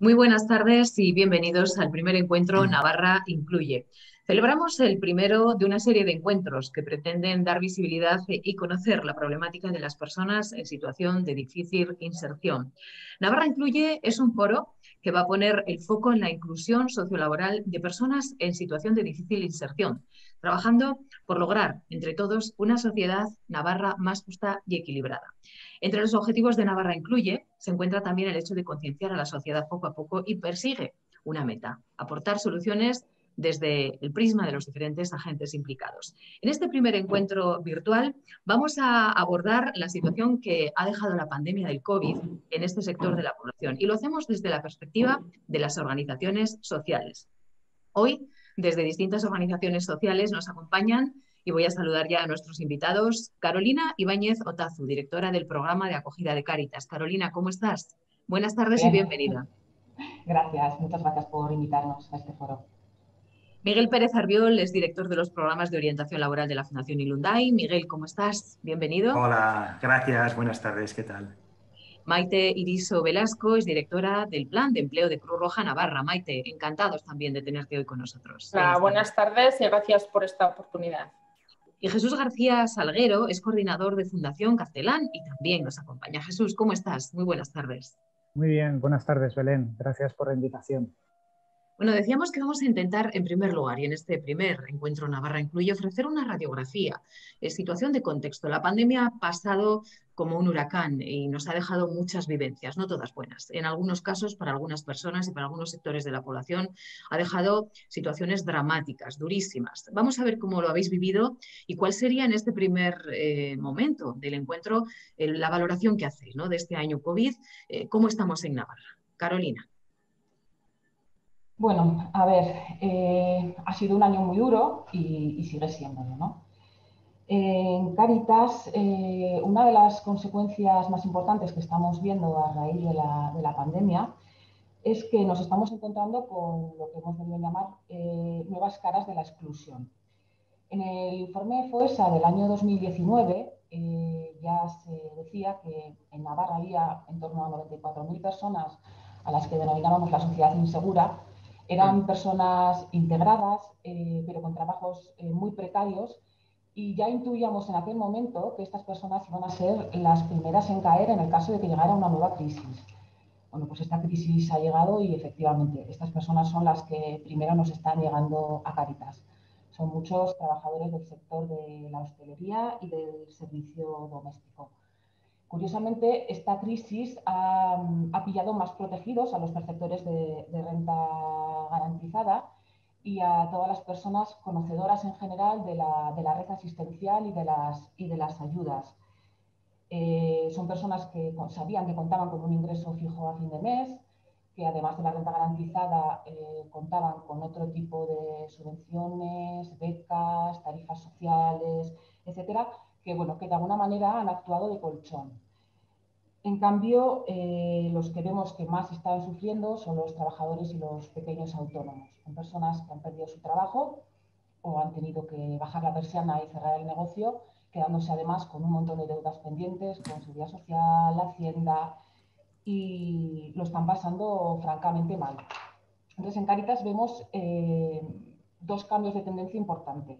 Muy buenas tardes y bienvenidos al primer encuentro Navarra Incluye. Celebramos el primero de una serie de encuentros que pretenden dar visibilidad y conocer la problemática de las personas en situación de difícil inserción. Navarra Incluye es un foro que va a poner el foco en la inclusión sociolaboral de personas en situación de difícil inserción, trabajando por lograr entre todos una sociedad navarra más justa y equilibrada. Entre los objetivos de Navarra Incluye se encuentra también el hecho de concienciar a la sociedad poco a poco y persigue una meta, aportar soluciones desde el prisma de los diferentes agentes implicados. En este primer encuentro virtual vamos a abordar la situación que ha dejado la pandemia del COVID en este sector de la población y lo hacemos desde la perspectiva de las organizaciones sociales. Hoy, desde distintas organizaciones sociales, nos acompañan y voy a saludar ya a nuestros invitados. Carolina Ibáñez Otazu, directora del programa de acogida de Cáritas. Carolina, ¿cómo estás? Buenas tardes y bienvenida. Gracias, muchas gracias por invitarnos a este foro. Miguel Pérez Arbiol es director de los programas de orientación laboral de la Fundación Ilunday. Miguel, ¿cómo estás? Bienvenido. Hola, gracias, buenas tardes, ¿qué tal? Maite Iriso Velasco es directora del Plan de Empleo de Cruz Roja Navarra. Maite, encantados también de tenerte hoy con nosotros. buenas tardes y gracias por esta oportunidad. Y Jesús García Salguero es coordinador de Fundación Castelán y también nos acompaña. Jesús, ¿cómo estás? Muy buenas tardes. Muy bien, buenas tardes, Belén. Gracias por la invitación. Bueno, decíamos que vamos a intentar, en primer lugar, y en este primer encuentro Navarra Incluye, ofrecer una radiografía, en situación de contexto. La pandemia ha pasado como un huracán y nos ha dejado muchas vivencias, no todas buenas. En algunos casos, para algunas personas y para algunos sectores de la población, ha dejado situaciones dramáticas, durísimas. Vamos a ver cómo lo habéis vivido y cuál sería en este primer eh, momento del encuentro la valoración que hacéis ¿no? de este año COVID, eh, cómo estamos en Navarra. Carolina. Bueno, a ver, eh, ha sido un año muy duro y, sigue siendo, ¿no? En Caritas, eh, una de las consecuencias más importantes que estamos viendo a raíz de la, pandemia es que nos estamos encontrando con lo que hemos venido a llamar eh, nuevas caras de la exclusión. En el informe FOESA del año 2019 ya se decía que en Navarra había en torno a 94.000 personas a las que denominábamos la sociedad insegura, eran mm. personas integradas, eh, pero con trabajos eh, muy precarios y ya intuíamos en aquel momento que estas personas iban a ser las primeras en caer en el caso de que llegara una nueva crisis. Bueno, pues esta crisis ha llegado y efectivamente estas personas son las que primero nos están llegando a Caritas. Son muchos trabajadores del sector de la hostelería y del servicio doméstico. Curiosamente, esta crisis ha, pillado más protegidos a los perceptores de, renta garantizada y a todas las personas conocedoras en general de la, red asistencial y de las, ayudas. Eh, son personas que sabían que contaban con un ingreso fijo a fin de mes, que además de la renta garantizada eh, contaban con otro tipo de subvenciones, becas, tarifas sociales, etcétera, que, bueno, que de alguna manera han actuado de colchón. En cambio, eh, los que vemos que más están sufriendo son los trabajadores y los pequeños autónomos. Son personas que han perdido su trabajo o han tenido que bajar la persiana y cerrar el negocio, quedándose además con un montón de deudas pendientes, con seguridad social, hacienda, y lo están pasando francamente mal. Entonces, en Caritas vemos eh, dos cambios de tendencia importantes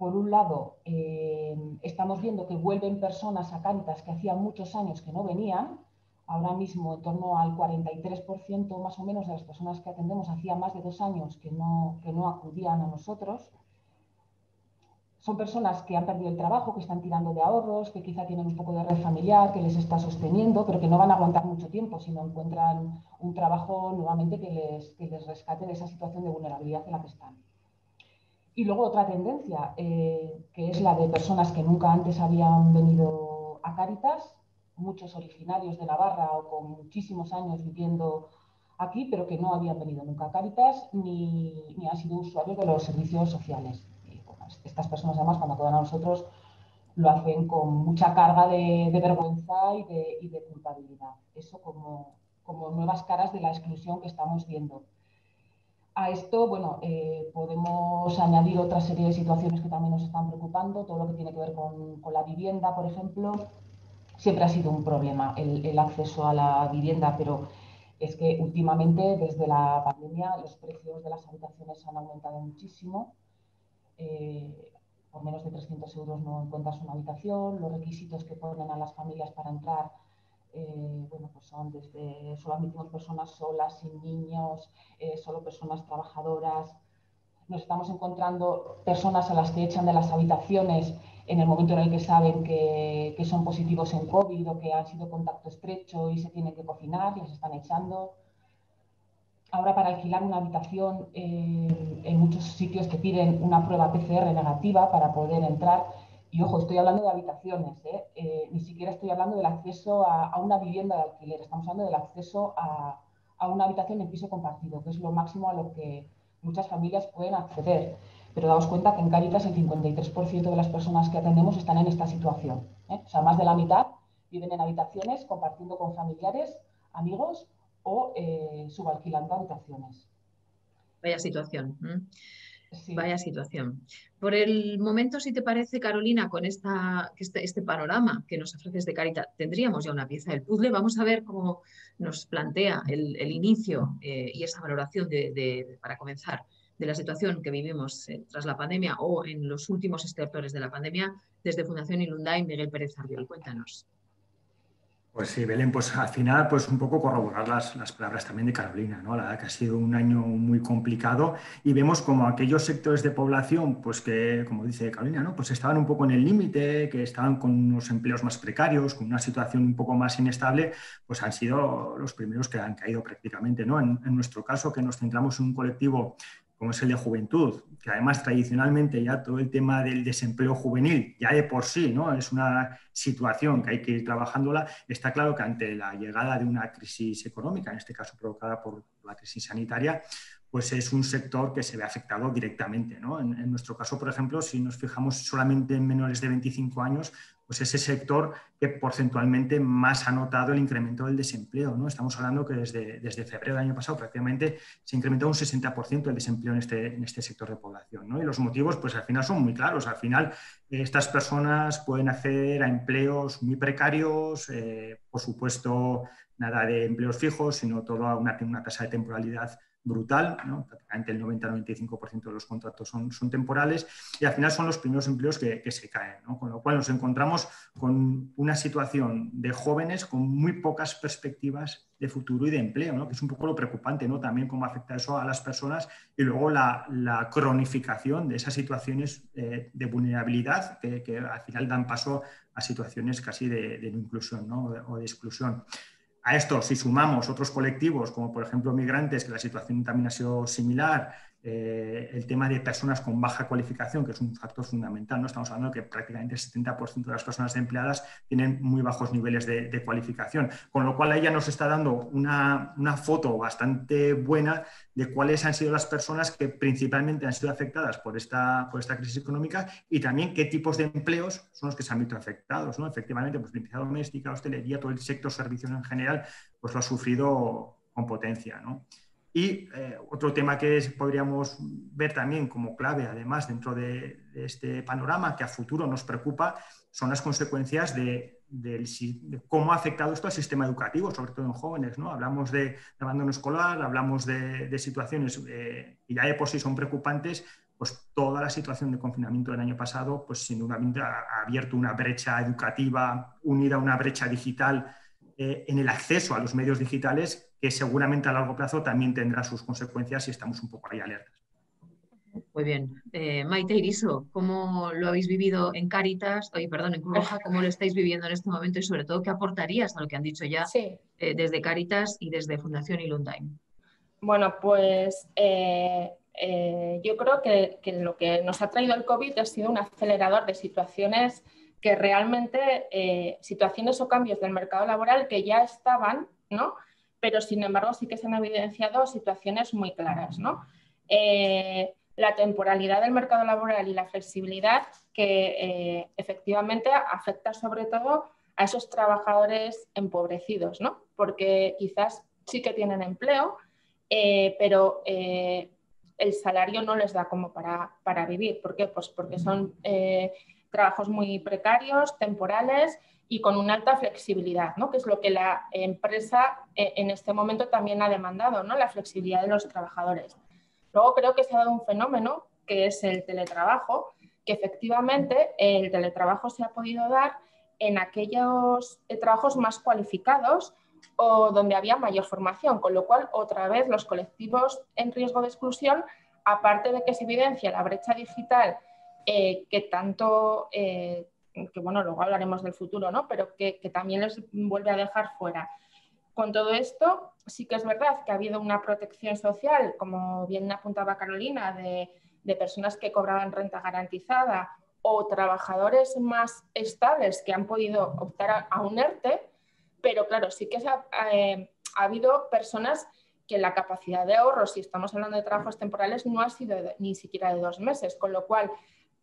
por un lado, eh, estamos viendo que vuelven personas a Cáritas que hacía muchos años que no venían. Ahora mismo, en torno al 43% más o menos de las personas que atendemos hacía más de dos años que no, que no acudían a nosotros. Son personas que han perdido el trabajo, que están tirando de ahorros, que quizá tienen un poco de red familiar que les está sosteniendo, pero que no van a aguantar mucho tiempo si no encuentran un trabajo nuevamente que les, que les rescate de esa situación de vulnerabilidad en la que están. Y luego otra tendencia, eh, que es la de personas que nunca antes habían venido a Cáritas, muchos originarios de Navarra o con muchísimos años viviendo aquí, pero que no habían venido nunca a Cáritas ni, ni han sido usuarios de los servicios sociales. Estas personas además cuando acudan a nosotros lo hacen con mucha carga de, vergüenza y de, y de, culpabilidad. Eso como, como nuevas caras de la exclusión que estamos viendo. A esto, bueno, eh, podemos añadir otra serie de situaciones que también nos están preocupando, todo lo que tiene que ver con, la vivienda, por ejemplo. Siempre ha sido un problema el, acceso a la vivienda, pero es que últimamente, desde la pandemia, los precios de las habitaciones han aumentado muchísimo. Eh, por menos de 300 euros no encuentras una habitación. Los requisitos que ponen a las familias para entrar eh, bueno, pues son desde solo admitimos personas solas, sin niños, eh, solo personas trabajadoras. Nos estamos encontrando personas a las que echan de las habitaciones en el momento en el que saben que, son positivos en COVID o que han sido contacto estrecho y se tienen que cocinar, les están echando. Ahora para alquilar una habitación eh, en muchos sitios te piden una prueba PCR negativa para poder entrar. Y ojo, estoy hablando de habitaciones, ¿eh? Eh, ni siquiera estoy hablando del acceso a, una vivienda de alquiler, estamos hablando del acceso a, una habitación en piso compartido, que es lo máximo a lo que muchas familias pueden acceder. Pero daos cuenta que en Caritas el 53% de las personas que atendemos están en esta situación. ¿eh? O sea, más de la mitad viven en habitaciones compartiendo con familiares, amigos o subalquilando habitaciones. Vaya situación. Vaya situación. Por el momento, si te parece, Carolina, con esta, este, este, panorama que nos ofreces de Caritas, tendríamos ya una pieza del puzzle. Vamos a ver cómo nos plantea el, inicio eh, y esa valoración de, para comenzar de la situación que vivimos eh, tras la pandemia o en los últimos estertores de la pandemia, desde Fundación Ilunday, Miguel Pérez Arbiol. Cuéntanos. Pues sí, Belén, pues al final, pues un poco corroborar las, las, palabras también de Carolina, ¿no? La verdad que ha sido un año muy complicado y vemos como aquellos sectores de población, pues que, como dice Carolina, ¿no? Pues estaban un poco en el límite, que estaban con unos empleos más precarios, con una situación un poco más inestable, pues han sido los primeros que han caído prácticamente, ¿no? En, en nuestro caso, que nos centramos en un colectivo como es el de juventud, que además tradicionalmente ya todo el tema del desempleo juvenil, ya de por sí, ¿no? es una situación que hay que ir trabajándola, está claro que ante la llegada de una crisis económica, en este caso provocada por la crisis sanitaria, pues es un sector que se ve afectado directamente. ¿no? En, nuestro caso, por ejemplo, si nos fijamos solamente en menores de 25 años, pues es el sector que porcentualmente más ha notado el incremento del desempleo. ¿no? Estamos hablando que desde, desde febrero del año pasado prácticamente se incrementó un 60% el desempleo en este, en este sector de población. ¿no? Y los motivos, pues al final son muy claros. Al final, estas personas pueden acceder a empleos muy precarios, eh, por supuesto, nada de empleos fijos, sino toda una, una tasa de temporalidad brutal, ¿no? prácticamente el 90-95% de los contratos son, temporales y al final son los primeros empleos que, se caen, con lo cual nos encontramos con una situación de jóvenes con muy pocas perspectivas de futuro y de empleo, que es un poco lo preocupante, ¿no? también cómo afecta eso a las personas y luego la, cronificación de esas situaciones eh, de vulnerabilidad que, al final dan paso a situaciones casi de, de inclusión o de exclusión. A esto, si sumamos otros colectivos, como por ejemplo migrantes, que la situación también ha sido similar, eh, el tema de personas con baja cualificación, que es un factor fundamental. ¿no? Estamos hablando de que prácticamente el 70% de las personas empleadas tienen muy bajos niveles de, cualificación, con lo cual ella nos está dando una, foto bastante buena de cuáles han sido las personas que principalmente han sido afectadas por esta, por esta crisis económica y también qué tipos de empleos son los que se han visto afectados. ¿no? Efectivamente, pues limpieza doméstica, hostelería, todo el sector servicios en general, pues lo ha sufrido con potencia. ¿no? Y eh, otro tema que podríamos ver también como clave, además, dentro de, este panorama que a futuro nos preocupa, son las consecuencias de, cómo ha afectado esto al sistema educativo, sobre todo en jóvenes. ¿no? Hablamos de, abandono escolar, hablamos de, situaciones eh, que ya de por sí son preocupantes, pues toda la situación de confinamiento del año pasado, pues sin duda ha abierto una brecha educativa unida a una brecha digital eh, en el acceso a los medios digitales que seguramente a largo plazo también tendrá sus consecuencias y estamos un poco ahí alertas. Muy bien. Eh, Maite Iriso, ¿cómo lo habéis vivido en Caritas, oye, perdón, en Cruz Roja, cómo lo estáis viviendo en este momento y sobre todo qué aportarías a lo que han dicho ya eh, desde Caritas y desde Fundación Ilundain? Bueno, pues eh, yo creo que, lo que nos ha traído el COVID ha sido un acelerador de situaciones que realmente, situaciones o cambios del mercado laboral que ya estaban, ¿no? Pero sin embargo sí que se han evidenciado situaciones muy claras. ¿no? Eh, la temporalidad del mercado laboral y la flexibilidad que eh, efectivamente afecta sobre todo a esos trabajadores empobrecidos, ¿no? porque quizás sí que tienen empleo, eh, pero el salario no les da como para, para vivir. ¿Por qué? Pues porque son trabajos muy precarios, temporales y con una alta flexibilidad, ¿no? que es lo que la empresa eh, en este momento también ha demandado, ¿no? la flexibilidad de los trabajadores. Luego creo que se ha dado un fenómeno que es el teletrabajo, que efectivamente el teletrabajo se ha podido dar en aquellos eh, trabajos más cualificados o donde había mayor formación, con lo cual otra vez los colectivos en riesgo de exclusión, aparte de que se evidencia la brecha digital eh, que tanto que bueno, luego hablaremos del futuro, ¿no? Pero que, también les vuelve a dejar fuera. Con todo esto, sí que es verdad que ha habido una protección social, como bien apuntaba Carolina, de, personas que cobraban renta garantizada o trabajadores más estables que han podido optar a, un ERTE, pero claro, sí que ha, eh, ha habido personas que la capacidad de ahorro, si estamos hablando de trabajos temporales, no ha sido ni siquiera de dos meses, con lo cual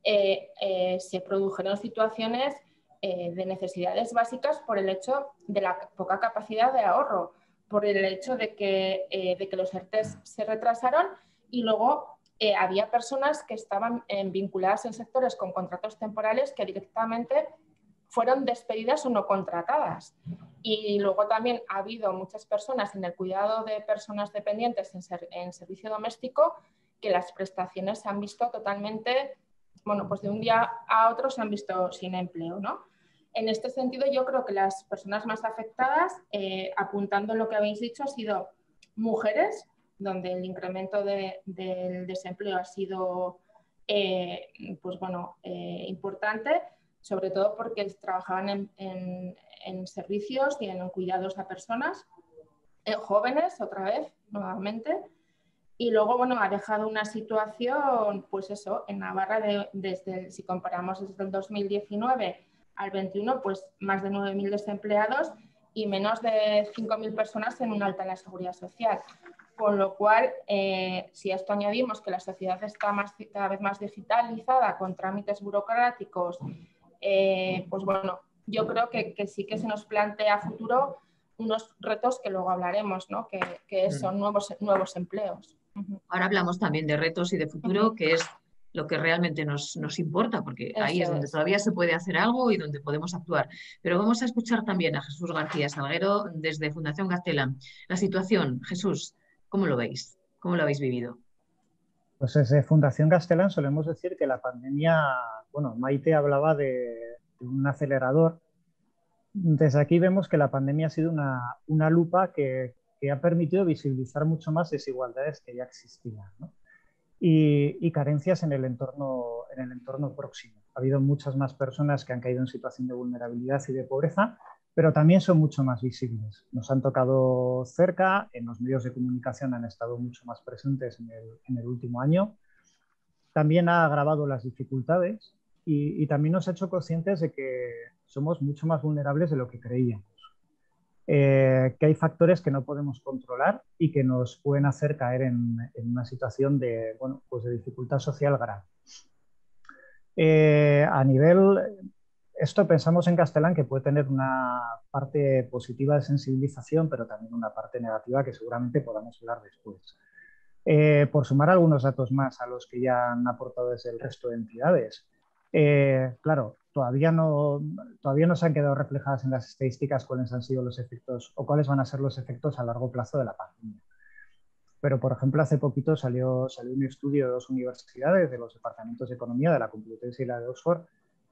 eh, eh, se produjeron situaciones eh, de necesidades básicas por el hecho de la poca capacidad de ahorro, por el hecho de que, de que los ERTES se retrasaron y luego había personas que estaban vinculadas en sectores con contratos temporales que directamente fueron despedidas o no contratadas. Y luego también ha habido muchas personas en el cuidado de personas dependientes en, en servicio doméstico que las prestaciones se han visto totalmente bueno, pues de un día a otro se han visto sin empleo, ¿no? En este sentido, yo creo que las personas más afectadas, eh, apuntando lo que habéis dicho, han sido mujeres, donde el incremento del desempleo ha sido eh, pues bueno, eh, importante, sobre todo porque trabajaban en, en, servicios y en cuidados a personas, jóvenes, otra vez, nuevamente, y luego, bueno, ha dejado una situación, pues eso, en Navarra, desde, si comparamos desde el 2019 al 21, pues más de 9.000 desempleados y menos de 5.000 personas en un alta en la seguridad social. Con lo cual, eh, si a esto añadimos que la sociedad está más, cada vez más digitalizada, con trámites burocráticos, eh, pues bueno, yo creo que, que, sí que se nos plantea a futuro unos retos que luego hablaremos, ¿no? que, que son nuevos, nuevos empleos. Ahora hablamos también de retos y de futuro, que es lo que realmente nos, importa, porque ahí es donde todavía se puede hacer algo y donde podemos actuar. Pero vamos a escuchar también a Jesús García Salguero desde Fundación Gastela. La situación, Jesús, ¿cómo lo veis? ¿Cómo lo habéis vivido? Pues desde Fundación Gastelán solemos decir que la pandemia, bueno, Maite hablaba de, un acelerador. Desde aquí vemos que la pandemia ha sido una, una lupa que, que ha permitido visibilizar mucho más desigualdades que ya existían y, carencias en el, entorno, en el entorno próximo. Ha habido muchas más personas que han caído en situación de vulnerabilidad y de pobreza, pero también son mucho más visibles. Nos han tocado cerca, en los medios de comunicación han estado mucho más presentes en el, último año. También ha agravado las dificultades y, y también nos ha hecho conscientes de que somos mucho más vulnerables de lo que creíamos. Eh, que hay factores que no podemos controlar y que nos pueden hacer caer en, una situación de, bueno, pues de dificultad social grave. Eh, a nivel, esto pensamos en Castellán que puede tener una parte positiva de sensibilización, pero también una parte negativa que seguramente podamos hablar después. Eh, por sumar algunos datos más a los que ya han aportado desde el resto de entidades. claro, todavía no, todavía no se han quedado reflejadas en las estadísticas cuáles han sido los efectos o cuáles van a ser los efectos a largo plazo de la pandemia. Pero, por ejemplo, hace poquito salió, salió un estudio de dos universidades, de los departamentos de economía, de la Complutense y la de Oxford,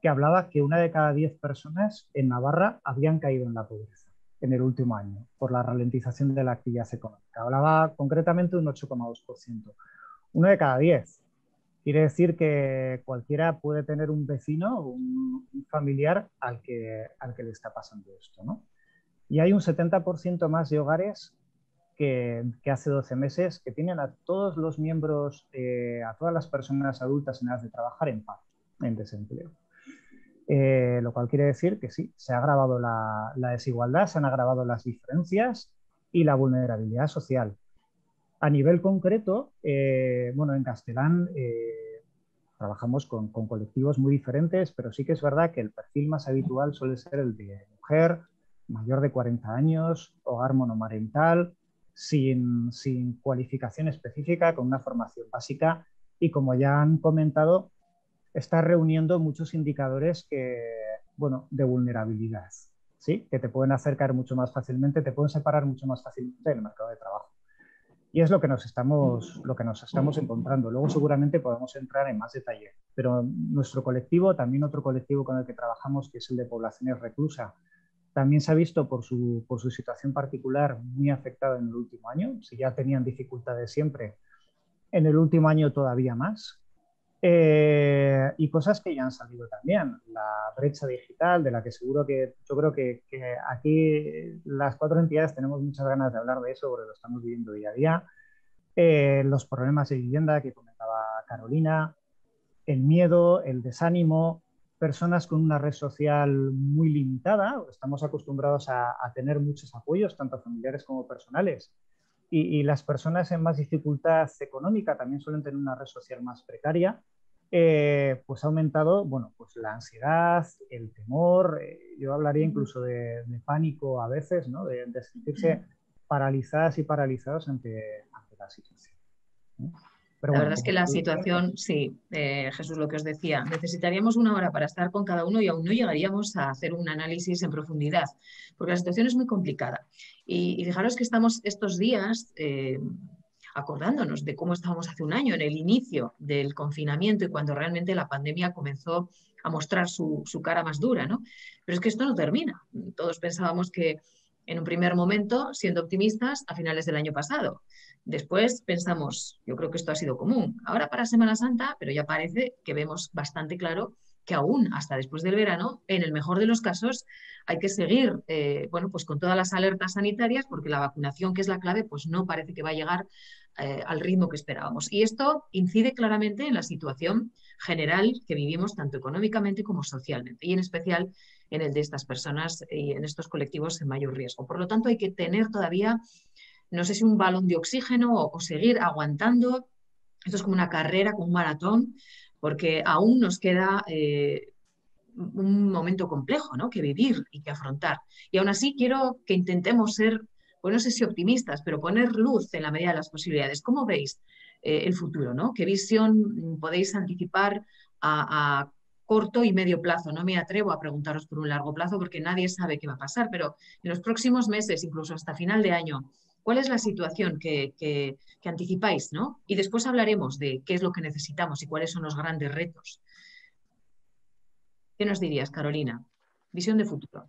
que hablaba que una de cada diez personas en Navarra habían caído en la pobreza en el último año por la ralentización de la actividad económica. Hablaba concretamente de un 8,2%. Uno de cada diez. Quiere decir que cualquiera puede tener un vecino o un, familiar al que, al que le está pasando esto. ¿no? Y hay un 70% más de hogares que, hace 12 meses que tienen a todos los miembros, eh, a todas las personas adultas en edad de trabajar en paz, en desempleo. Eh, lo cual quiere decir que sí, se ha agravado la, desigualdad, se han agravado las diferencias y la vulnerabilidad social. A nivel concreto, eh, bueno, en Castellán eh, trabajamos con, colectivos muy diferentes, pero sí que es verdad que el perfil más habitual suele ser el de mujer, mayor de 40 años, hogar monomarental, sin, cualificación específica, con una formación básica y como ya han comentado, está reuniendo muchos indicadores que, bueno, de vulnerabilidad, ¿sí? que te pueden acercar mucho más fácilmente, te pueden separar mucho más fácilmente del mercado de trabajo. Y es lo que nos estamos, lo que nos estamos encontrando. Luego seguramente podemos entrar en más detalle, pero nuestro colectivo, también otro colectivo con el que trabajamos, que es el de poblaciones reclusa, también se ha visto por su, por su situación particular muy afectado en el último año. Si ya tenían dificultades siempre, en el último año todavía más. Eh, y cosas que ya han salido también. La brecha digital, de la que seguro que yo creo que, aquí las cuatro entidades tenemos muchas ganas de hablar de eso, porque lo estamos viviendo día a día. Eh, los problemas de vivienda que comentaba Carolina, el miedo, el desánimo, personas con una red social muy limitada. Estamos acostumbrados a, a tener muchos apoyos, tanto familiares como personales y, las personas en más dificultad económica también suelen tener una red social más precaria, eh, pues ha aumentado bueno, pues la ansiedad, el temor, eh, yo hablaría incluso de, pánico a veces, ¿no? de, sentirse paralizadas y paralizados ante, ante la situación la verdad es que la situación, sí, eh, Jesús, lo que os decía, necesitaríamos una hora para estar con cada uno y aún no llegaríamos a hacer un análisis en profundidad, porque la situación es muy complicada. Y, fijaros que estamos estos días eh, acordándonos de cómo estábamos hace un año, en el inicio del confinamiento y cuando realmente la pandemia comenzó a mostrar su, su cara más dura, ¿no? Pero es que esto no termina. Todos pensábamos que en un primer momento, siendo optimistas, a finales del año pasado. Después pensamos, yo creo que esto ha sido común. Ahora para Semana Santa, pero ya parece que vemos bastante claro que aún hasta después del verano, en el mejor de los casos, hay que seguir eh, bueno, pues con todas las alertas sanitarias porque la vacunación, que es la clave, pues no parece que va a llegar eh, al ritmo que esperábamos. Y esto incide claramente en la situación general que vivimos tanto económicamente como socialmente y en especial en el de estas personas y en estos colectivos en mayor riesgo. Por lo tanto, hay que tener todavía no sé si un balón de oxígeno o, seguir aguantando. Esto es como una carrera, como un maratón, porque aún nos queda eh, un momento complejo ¿no? que vivir y que afrontar. Y aún así quiero que intentemos ser, pues no sé si optimistas, pero poner luz en la medida de las posibilidades. ¿Cómo veis eh, el futuro? ¿no? ¿Qué visión podéis anticipar a, a corto y medio plazo. No me atrevo a preguntaros por un largo plazo porque nadie sabe qué va a pasar, pero en los próximos meses, incluso hasta final de año, ¿Cuál es la situación que, anticipáis? ¿no? Y después hablaremos de qué es lo que necesitamos y cuáles son los grandes retos. ¿Qué nos dirías, Carolina? Visión de futuro.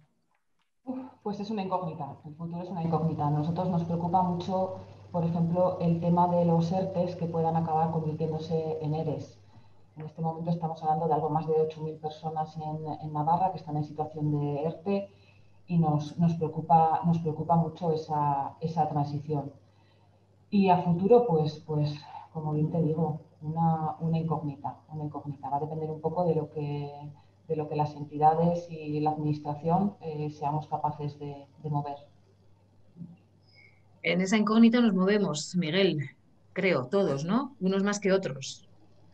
Pues es una incógnita, el futuro es una incógnita. Nosotros nos preocupa mucho, por ejemplo, el tema de los ERTES que puedan acabar convirtiéndose en ERES. En este momento estamos hablando de algo más de 8.000 personas en, en Navarra que están en situación de ERTE y nos, nos, preocupa, nos preocupa mucho esa, esa, transición. Y a futuro, pues, pues como bien te digo, una, una, incógnita, una incógnita. Va a depender un poco de lo que, de lo que las entidades y la administración eh, seamos capaces de, de mover. En esa incógnita nos movemos, Miguel, creo, todos, ¿no? Unos más que otros.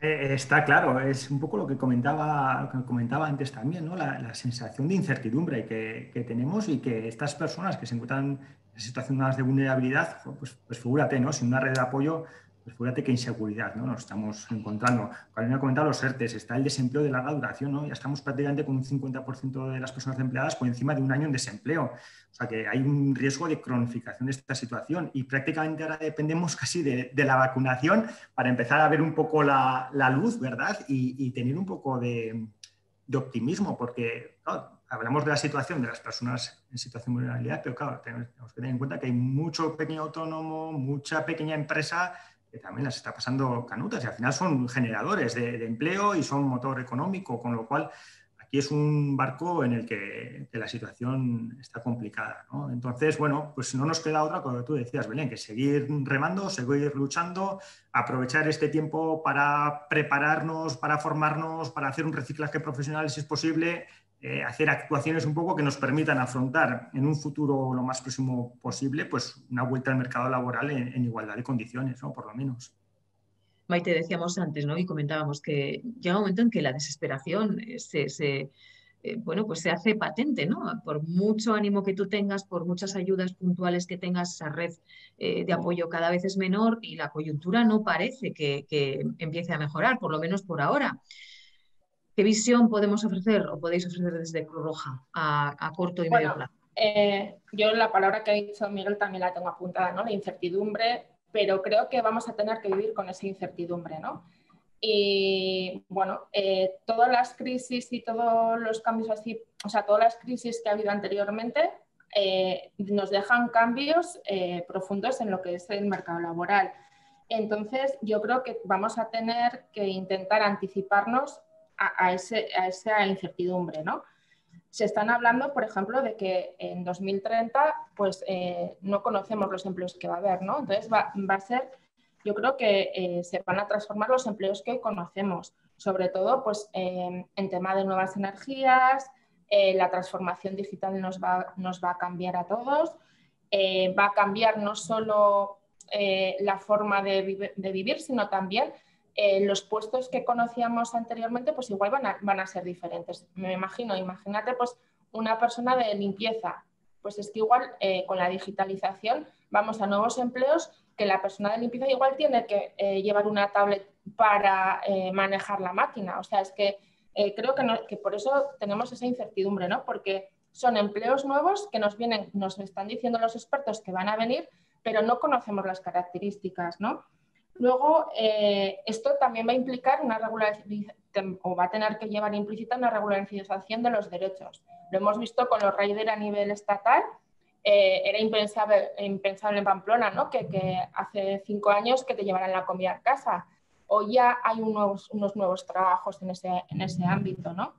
Eh, está claro, es un poco lo que comentaba, comentaba antes también, ¿no? la, sensación de incertidumbre que, que, tenemos y que estas personas que se encuentran en situaciones de vulnerabilidad, pues, pues figúrate, ¿no? sin una red de apoyo pues fíjate qué inseguridad ¿no? nos estamos encontrando. Ha comentado los ERTES, está el desempleo de larga duración, ¿no? ya estamos prácticamente con un 50% de las personas empleadas por encima de un año en desempleo. O sea que hay un riesgo de cronificación de esta situación y prácticamente ahora dependemos casi de, la vacunación para empezar a ver un poco la, luz, ¿verdad? Y, tener un poco de, optimismo, porque hablamos de la situación de las personas en situación de vulnerabilidad, pero claro, tenemos que tener en cuenta que hay mucho pequeño autónomo, mucha pequeña empresa que también las está pasando canutas y al final son generadores de, empleo y son motor económico, con lo cual aquí es un barco en el que, la situación está complicada. Entonces, bueno, pues no nos queda otra, como tú decías, Belén, que seguir remando, seguir luchando, aprovechar este tiempo para prepararnos, para formarnos, para hacer un reciclaje profesional si es posible eh, hacer actuaciones un poco que nos permitan afrontar en un futuro lo más próximo posible, pues una vuelta al mercado laboral en, igualdad de condiciones. Por lo menos. Maite, decíamos antes, ¿no? Y comentábamos que llega un momento en que la desesperación eh, se, eh, bueno, pues se hace patente, ¿no? Por mucho ánimo que tú tengas, por muchas ayudas puntuales que tengas, esa red de apoyo cada vez es menor y la coyuntura no parece que empiece a mejorar, por lo menos por ahora. ¿Qué visión podemos ofrecer o podéis ofrecer desde Cruz Roja a, corto y medio plazo? Eh, yo la palabra que ha dicho Miguel también la tengo apuntada, ¿no? La incertidumbre, pero creo que vamos a tener que vivir con esa incertidumbre, ¿no? Y bueno, eh, todas las crisis y todos los cambios así, o sea, todas las crisis que ha habido anteriormente eh, nos dejan cambios eh, profundos en lo que es el mercado laboral. Entonces, yo creo que vamos a tener que intentar anticiparnos a, esa incertidumbre, ¿no? Se están hablando, por ejemplo, de que en 2030 pues, no conocemos los empleos que va a haber, ¿no? Entonces, va, a ser yo creo que eh, se van a transformar los empleos que hoy conocemos, sobre todo pues, en tema de nuevas energías, eh, la transformación digital nos va, a cambiar a todos, eh, va a cambiar no solo la forma de, vivir, sino también los puestos que conocíamos anteriormente, pues igual van a, ser diferentes. Me imagino, imagínate pues una persona de limpieza, pues es que igual con la digitalización vamos a nuevos empleos que la persona de limpieza igual tiene que eh, llevar una tablet para eh, manejar la máquina. O sea, es que eh, creo que, que, por eso tenemos esa incertidumbre, ¿no? Porque son empleos nuevos que nos vienen, nos están diciendo los expertos que van a venir, pero no conocemos las características, ¿no? Luego, esto también va a implicar una regularización, o va a tener que llevar implícita una regularización de los derechos. Lo hemos visto con los RAIDER a nivel estatal, eh, era impensable, impensable en Pamplona, ¿no? que, hace cinco años que te llevaran la comida a casa. Hoy ya hay unos, unos nuevos trabajos en ese, en ese ámbito. ¿no?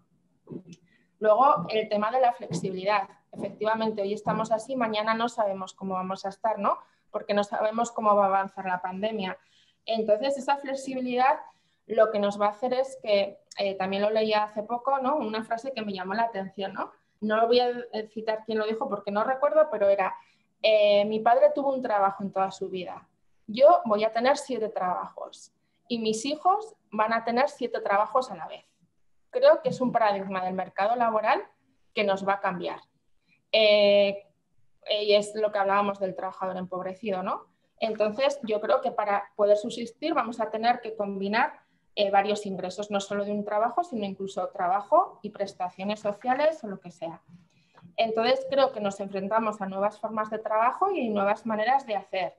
Luego, el tema de la flexibilidad. Efectivamente, hoy estamos así, mañana no sabemos cómo vamos a estar, ¿no? porque no sabemos cómo va a avanzar la pandemia. Entonces, esa flexibilidad lo que nos va a hacer es que, eh, también lo leía hace poco, ¿no? una frase que me llamó la atención, ¿no? no lo voy a citar quién lo dijo porque no recuerdo, pero era, eh, mi padre tuvo un trabajo en toda su vida, yo voy a tener siete trabajos y mis hijos van a tener siete trabajos a la vez. Creo que es un paradigma del mercado laboral que nos va a cambiar. Eh, y es lo que hablábamos del trabajador empobrecido, ¿no? Entonces, yo creo que para poder subsistir vamos a tener que combinar eh, varios ingresos, no solo de un trabajo, sino incluso trabajo y prestaciones sociales o lo que sea. Entonces creo que nos enfrentamos a nuevas formas de trabajo y nuevas maneras de hacer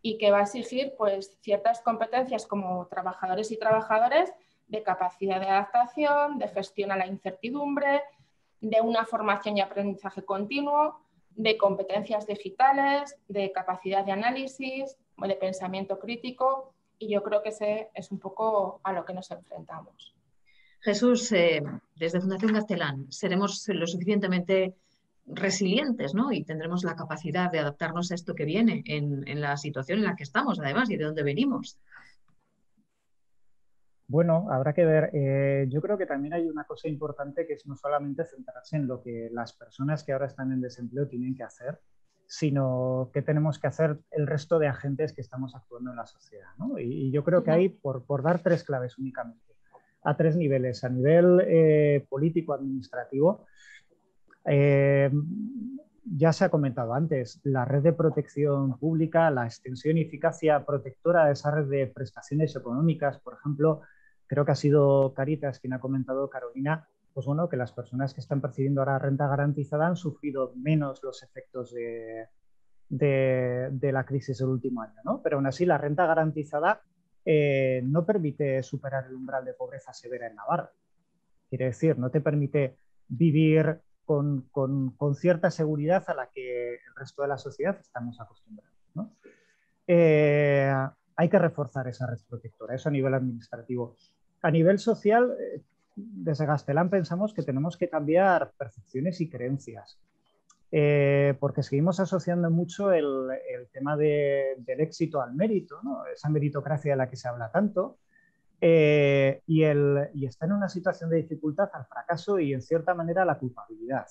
y que va a exigir pues, ciertas competencias como trabajadores y trabajadoras de capacidad de adaptación, de gestión a la incertidumbre, de una formación y aprendizaje continuo, de competencias digitales, de capacidad de análisis, de pensamiento crítico y yo creo que ese es un poco a lo que nos enfrentamos. Jesús, eh, desde Fundación Castelán, seremos lo suficientemente resilientes ¿no? y tendremos la capacidad de adaptarnos a esto que viene en, la situación en la que estamos, además, y de dónde venimos. Bueno, habrá que ver. Eh, yo creo que también hay una cosa importante que es no solamente centrarse en lo que las personas que ahora están en desempleo tienen que hacer, sino que tenemos que hacer el resto de agentes que estamos actuando en la sociedad. Y, yo creo que hay, por, dar tres claves únicamente, a tres niveles. A nivel eh, político-administrativo, eh, ya se ha comentado antes, la red de protección pública, la extensión y eficacia protectora de esa red de prestaciones económicas, por ejemplo, creo que ha sido Caritas quien ha comentado, Carolina, pues bueno, que las personas que están percibiendo ahora renta garantizada han sufrido menos los efectos de, la crisis del último año, ¿no? Pero aún así la renta garantizada eh, no permite superar el umbral de pobreza severa en Navarra. Quiere decir, no te permite vivir con, cierta seguridad a la que el resto de la sociedad estamos acostumbrados. Eh, hay que reforzar esa red protectora, eso a nivel administrativo. A nivel social, eh, desde Gastelán pensamos que tenemos que cambiar percepciones y creencias, eh, porque seguimos asociando mucho el, tema del éxito al mérito, esa meritocracia de la que se habla tanto, eh, y, el, y está en una situación de dificultad al fracaso y en cierta manera a la culpabilidad.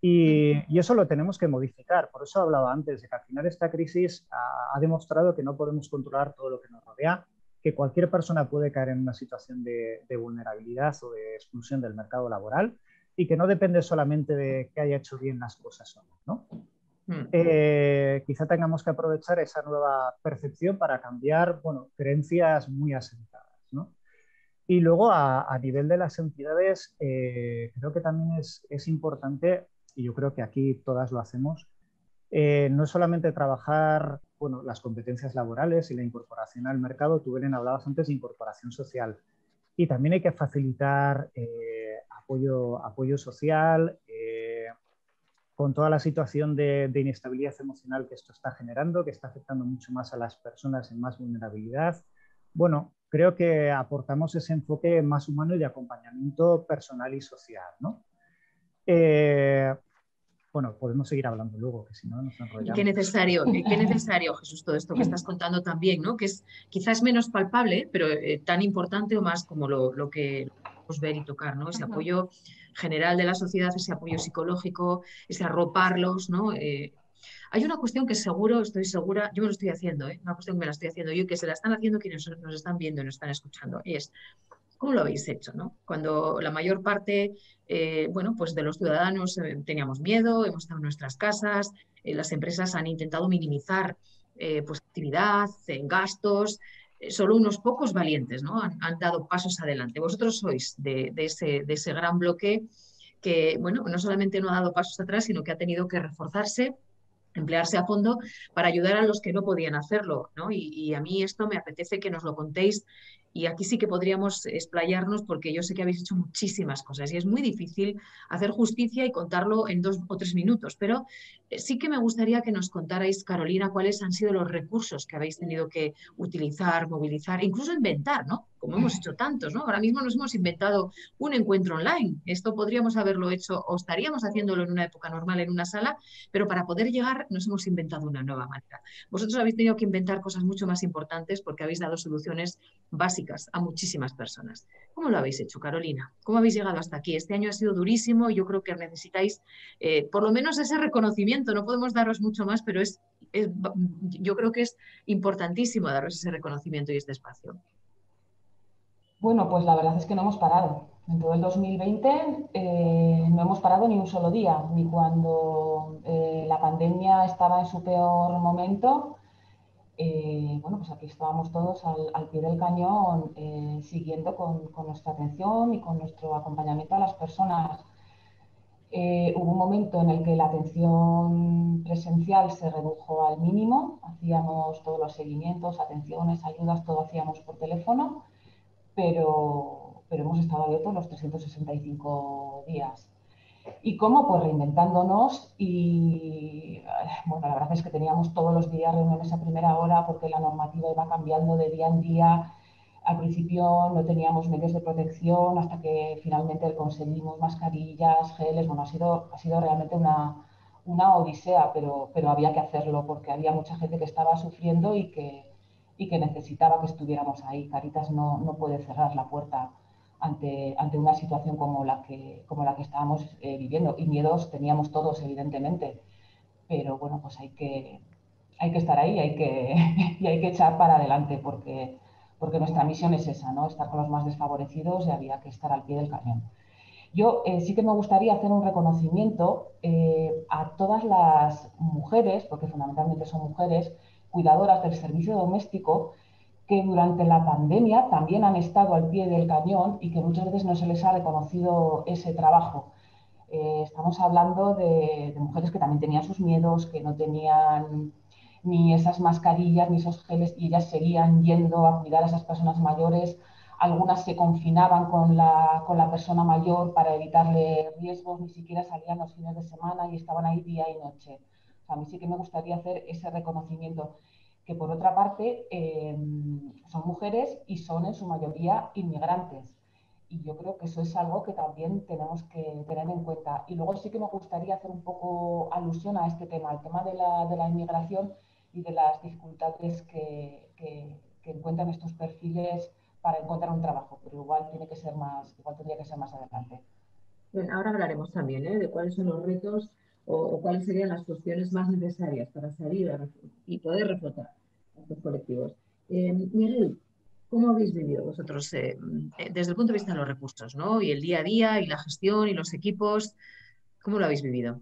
Y, y, eso lo tenemos que modificar. Por eso he hablado antes de que al final esta crisis ha, ha demostrado que no podemos controlar todo lo que nos rodea, que cualquier persona puede caer en una situación de, vulnerabilidad o de exclusión del mercado laboral y que no depende solamente de que haya hecho bien las cosas o no. Hmm. Eh, quizá tengamos que aprovechar esa nueva percepción para cambiar bueno, creencias muy asentadas. Y luego a, nivel de las entidades, eh, creo que también es, es, importante, y yo creo que aquí todas lo hacemos, eh, no solamente trabajar bueno, las competencias laborales y la incorporación al mercado, tú Belén hablabas antes de incorporación social, y también hay que facilitar eh, apoyo, apoyo social con toda la situación de, de, inestabilidad emocional que esto está generando, que está afectando mucho más a las personas en más vulnerabilidad. Bueno, creo que aportamos ese enfoque más humano y de acompañamiento personal y social. ¿no? Eh, bueno, podemos seguir hablando luego, que si no nos enrollamos. Qué necesario, qué necesario, Jesús, todo esto que estás contando también, ¿no? Que es quizás menos palpable, pero eh, tan importante o más como lo, lo que podemos ver y tocar, ¿no? Ese apoyo general de la sociedad, ese apoyo psicológico, ese arroparlos, ¿no? Eh, hay una cuestión que seguro, estoy segura, yo me lo estoy haciendo, ¿eh? una cuestión que me la estoy haciendo yo y que se la están haciendo quienes nos están viendo y nos están escuchando, y es, ¿cómo lo habéis hecho? ¿no? Cuando la mayor parte eh, bueno, pues de los ciudadanos eh, teníamos miedo, hemos estado en nuestras casas, las empresas han intentado minimizar pues, actividad, gastos, solo unos pocos valientes ¿no? han, dado pasos adelante. Vosotros sois de, ese, de ese gran bloque que, bueno, no solamente no ha dado pasos atrás, sino que ha tenido que reforzarse emplearse a fondo para ayudar a los que no podían hacerlo. ¿no? Y, a mí esto me apetece que nos lo contéis y aquí sí que podríamos explayarnos porque yo sé que habéis hecho muchísimas cosas y es muy difícil hacer justicia y contarlo en dos o tres minutos, pero eh, sí que me gustaría que nos contarais, Carolina, cuáles han sido los recursos que habéis tenido que utilizar, movilizar, incluso inventar, ¿no? Como hemos hecho tantos, ¿no? Ahora mismo nos hemos inventado un encuentro online. Esto podríamos haberlo hecho o estaríamos haciéndolo en una época normal en una sala, pero para poder llegar nos hemos inventado una nueva manera. Vosotros habéis tenido que inventar cosas mucho más importantes porque habéis dado soluciones básicas a muchísimas personas. ¿Cómo lo habéis hecho, Carolina? ¿Cómo habéis llegado hasta aquí? Este año ha sido durísimo y yo creo que necesitáis eh, por lo menos ese reconocimiento. No podemos daros mucho más, pero es, yo creo que es importantísimo daros ese reconocimiento y este espacio. Bueno, pues la verdad es que no hemos parado. En todo el 2020 eh, no hemos parado ni un solo día, ni cuando eh, la pandemia estaba en su peor momento. Eh, bueno, pues aquí estábamos todos al, pie del cañón, siguiendo con, nuestra atención y con nuestro acompañamiento a las personas. hubo un momento en el que la atención presencial se redujo al mínimo, hacíamos todos los seguimientos, atenciones, ayudas, todo hacíamos por teléfono pero, pero hemos estado abiertos los 365 días. ¿Y cómo? Pues reinventándonos y, bueno, la verdad es que teníamos todos los días reuniones a primera hora porque la normativa iba cambiando de día en día. Al principio no teníamos medios de protección hasta que finalmente conseguimos mascarillas, geles. Bueno, ha sido, ha sido realmente una, una odisea, pero, pero había que hacerlo porque había mucha gente que estaba sufriendo y que, y que necesitaba que estuviéramos ahí. Caritas no, no puede cerrar la puerta ante, ante una situación como la que, como la que estábamos eh, viviendo. Y miedos teníamos todos, evidentemente, pero bueno, pues hay que, hay que estar ahí hay que, y hay que echar para adelante porque, porque nuestra misión es esa, ¿no? estar con los más desfavorecidos y había que estar al pie del cañón. Yo eh, sí que me gustaría hacer un reconocimiento eh, a todas las mujeres, porque fundamentalmente son mujeres, cuidadoras del servicio doméstico que durante la pandemia también han estado al pie del cañón y que muchas veces no se les ha reconocido ese trabajo. Eh, estamos hablando de, mujeres que también tenían sus miedos, que no tenían ni esas mascarillas ni esos geles y ellas seguían yendo a cuidar a esas personas mayores. Algunas se confinaban con la, con la persona mayor para evitarle riesgos, ni siquiera salían los fines de semana y estaban ahí día y noche a mí sí que me gustaría hacer ese reconocimiento, que por otra parte em, son mujeres y son en su mayoría inmigrantes. Y yo creo que eso es algo que también tenemos que tener en cuenta. Y luego sí que me gustaría hacer un poco alusión a este tema, el tema de la, de la inmigración y de las dificultades que, que, encuentran estos perfiles para encontrar un trabajo, pero igual tiene que ser más, igual tendría que ser más adelante. Bien, ahora hablaremos también ¿eh? de cuáles son los retos o, cuáles serían las cuestiones más necesarias para salir y poder reflotar a estos colectivos. Eh, Miguel, ¿cómo habéis vivido vosotros eh, eh, desde el punto de vista de los recursos, ¿no? Y el día a día, y la gestión, y los equipos, ¿cómo lo habéis vivido?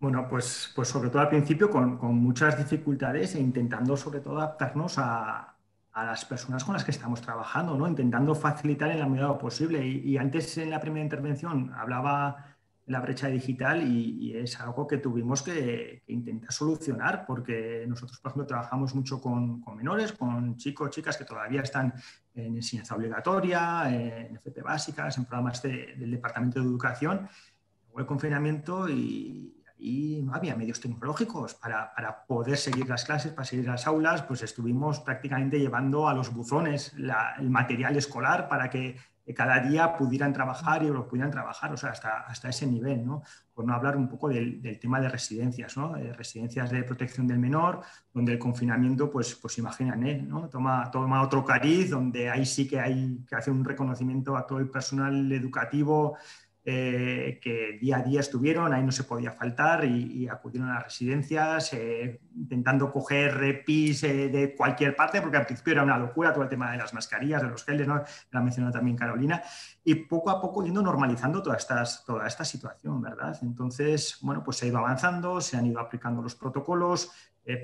Bueno, pues, pues sobre todo al principio con, muchas dificultades e intentando sobre todo adaptarnos a, a las personas con las que estamos trabajando, ¿no? intentando facilitar en la medida posible. Y, antes en la primera intervención hablaba la brecha digital y, es algo que tuvimos que, intentar solucionar porque nosotros, por ejemplo, trabajamos mucho con, menores, con chicos, chicas que todavía están en enseñanza obligatoria, en FP básicas, en programas del Departamento de Educación. Luego el confinamiento y y no había medios tecnológicos para, poder seguir las clases, para seguir las aulas, pues estuvimos prácticamente llevando a los buzones el material escolar para que cada día pudieran trabajar y lo pudieran trabajar, o sea, hasta, hasta ese nivel, ¿no? Por no hablar un poco del, tema de residencias, ¿no? residencias de protección del menor, donde el confinamiento, pues, pues imaginan, ¿eh? ¿no? Toma, toma otro cariz, donde ahí sí que hay que hacer un reconocimiento a todo el personal educativo, eh, que día a día estuvieron, ahí no se podía faltar y, acudieron a las residencias eh, intentando coger PIS eh, de cualquier parte, porque al principio era una locura todo el tema de las mascarillas, de los geles, ¿no? la mencionó también Carolina, y poco a poco yendo normalizando toda, estas, toda esta situación, ¿verdad? Entonces, bueno, pues se ha ido avanzando, se han ido aplicando los protocolos,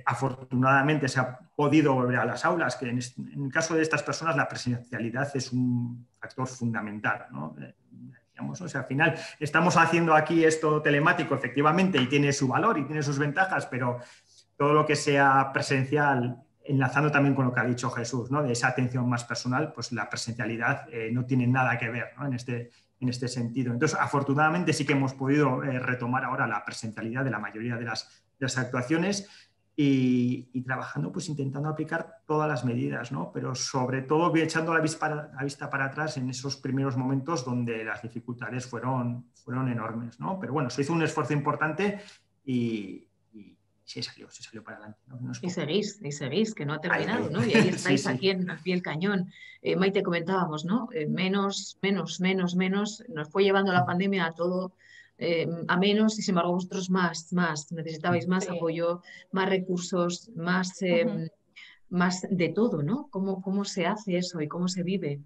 afortunadamente se ha podido volver a las aulas, que en, el caso de estas personas la presencialidad es un factor fundamental. ¿no? O sea, al final estamos haciendo aquí esto telemático, efectivamente, y tiene su valor y tiene sus ventajas, pero todo lo que sea presencial, enlazando también con lo que ha dicho Jesús, ¿no? de esa atención más personal, pues la presencialidad eh, no tiene nada que ver en, este, en este sentido. Entonces, afortunadamente sí que hemos podido eh, retomar ahora la presencialidad de la mayoría de las, de las actuaciones y, trabajando, pues intentando aplicar todas las medidas, ¿no? Pero sobre todo echando la vista, la vista para atrás en esos primeros momentos donde las dificultades fueron, fueron enormes, ¿no? Pero bueno, se hizo un esfuerzo importante y, sí salió, sí salió para adelante. y seguís, y seguís, que no ha terminado, ¿no? Y ahí estáis aquí en el cañón. Eh, Maite, comentábamos, ¿no? Eh, menos, menos, menos, menos, nos fue llevando la pandemia a todo eh, a menos y sin embargo vosotros más, más, necesitabais más apoyo, más recursos, más, em, más de todo, ¿no? ¿Cómo, ¿Cómo se hace eso y cómo se vive?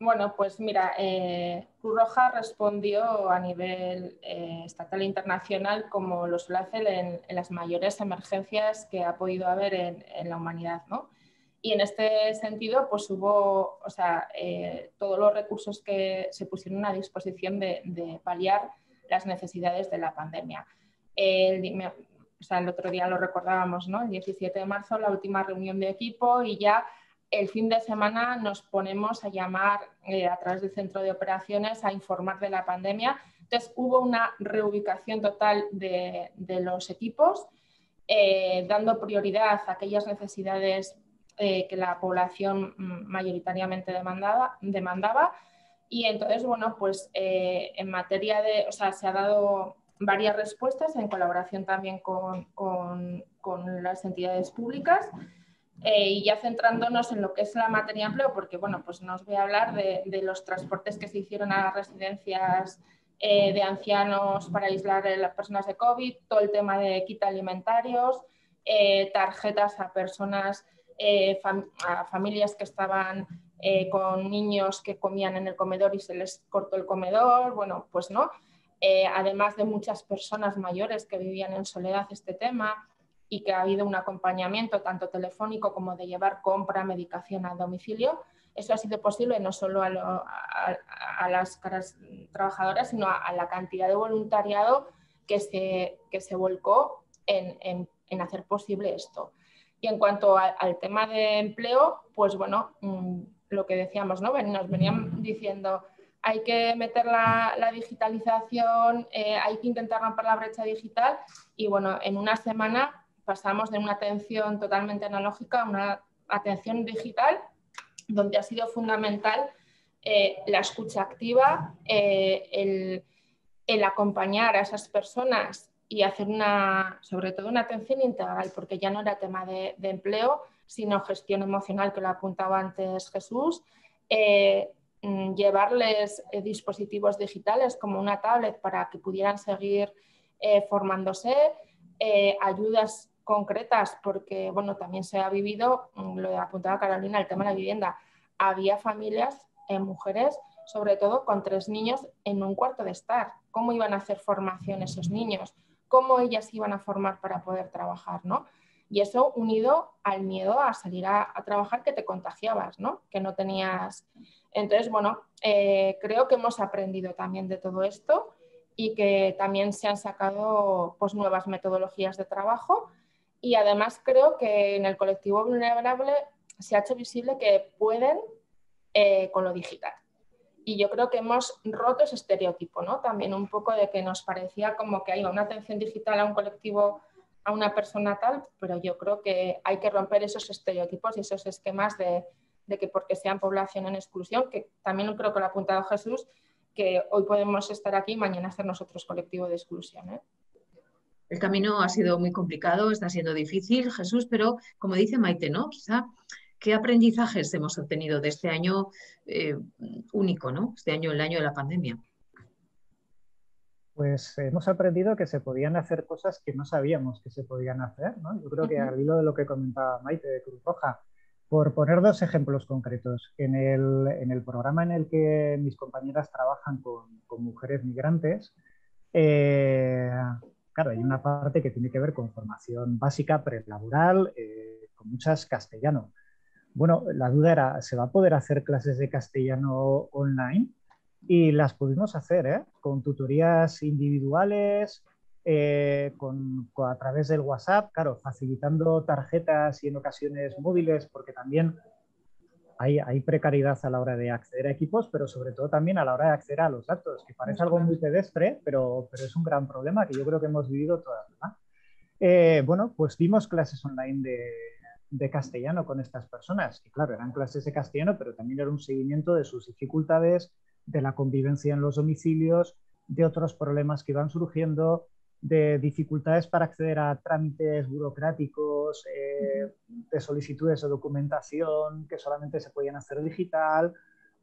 Bueno, pues mira, eh, Cruz Roja respondió a nivel eh, estatal e internacional como lo suele hacer en, las mayores emergencias que ha podido haber en, la humanidad, ¿no? Y en este sentido, pues hubo, o sea, todos los recursos que se pusieron a disposición de, de paliar las necesidades de la pandemia. El, o sea, el otro día lo recordábamos, ¿no? El 17 de marzo, la última reunión de equipo y ya el fin de semana nos ponemos a llamar eh, a través del centro de operaciones a informar de la pandemia. Entonces hubo una reubicación total de, los equipos, eh, dando prioridad a aquellas necesidades eh, que la población mm, mayoritariamente demandaba, demandaba y entonces, bueno, pues eh, en materia de, o sea, se ha dado varias respuestas en colaboración también con, con, las entidades públicas. Eh, y ya centrándonos en lo que es la materia de empleo, porque bueno, pues nos voy a hablar de, de los transportes que se hicieron a las residencias eh, de ancianos para aislar a las personas de COVID, todo el tema de quita alimentarios, tarjetas a personas, a familias que estaban eh, con niños que comían en el comedor y se les cortó el comedor, bueno, pues no. Eh, además de muchas personas mayores que vivían en soledad este tema y que ha habido un acompañamiento tanto telefónico como de llevar compra, medicación a domicilio. Eso ha sido posible no solo a, las caras trabajadoras, sino a, la cantidad de voluntariado que se, que se volcó en, en, hacer posible esto. Y en cuanto al tema de empleo, pues bueno, mm, lo que decíamos, ¿no? Nos venían diciendo, hay que meter la, digitalización, eh, hay que intentar romper la brecha digital y bueno, en una semana pasamos de una atención totalmente analógica a una atención digital donde ha sido fundamental eh, la escucha activa, eh, el, acompañar a esas personas y hacer una, sobre todo una atención integral, porque ya no era tema de empleo, sino gestión emocional, que lo apuntaba antes Jesús, eh, mm, llevarles eh, dispositivos digitales como una tablet para que pudieran seguir eh, formándose, ayudas concretas, porque bueno, también se ha vivido, mm, lo apuntaba Carolina, el tema de la vivienda. Había familias, mujeres, sobre todo con tres niños en un cuarto de estar. ¿Cómo iban a hacer formación esos niños? ¿Cómo ellas iban a formar para poder trabajar? ¿no? Y eso unido al miedo a salir a, trabajar que te contagiabas, ¿no? Que no tenías. Entonces, bueno, eh, creo que hemos aprendido también de todo esto y que también se han sacado pues, nuevas metodologías de trabajo. Y además creo que en el colectivo vulnerable se ha hecho visible que pueden eh, con lo digital. Y yo creo que hemos roto ese estereotipo, ¿no? También un poco de que nos parecía como que hay una atención digital a un colectivo a una persona tal, pero yo creo que hay que romper esos estereotipos y esos esquemas de, que porque sean población en exclusión, que también creo que lo ha apuntado Jesús, que hoy podemos estar aquí y mañana ser nosotros colectivo de exclusión. ¿eh? El camino ha sido muy complicado, está siendo difícil, Jesús, pero como dice Maite, ¿no? Quizá ¿Qué aprendizajes hemos obtenido de este año eh, único, ¿no? Este año, el año de la pandemia. Pues hemos aprendido que se podían hacer cosas que no sabíamos que se podían hacer. ¿no? Yo creo que al hilo de lo que comentaba Maite de Cruz Roja, por poner dos ejemplos concretos, en el, programa en el que mis compañeras trabajan con, mujeres migrantes, eh, claro, hay una parte que tiene que ver con formación básica prelaboral, eh, con muchas castellano. Bueno, la duda era, ¿se va a poder hacer clases de castellano online? Y las pudimos hacer ¿eh? con tutorías individuales, eh, con, a través del WhatsApp, claro, facilitando tarjetas y en ocasiones móviles, porque también hay, hay, precariedad a la hora de acceder a equipos, pero sobre todo también a la hora de acceder a los datos, que parece algo muy pedestre, pero, pero es un gran problema que yo creo que hemos vivido todas. Eh, bueno, pues dimos clases online de, de castellano con estas personas. Y claro, eran clases de castellano, pero también era un seguimiento de sus dificultades, de la convivencia en los domicilios, de otros problemas que iban surgiendo, de dificultades para acceder a trámites burocráticos, eh, de solicitudes de documentación que solamente se podían hacer digital.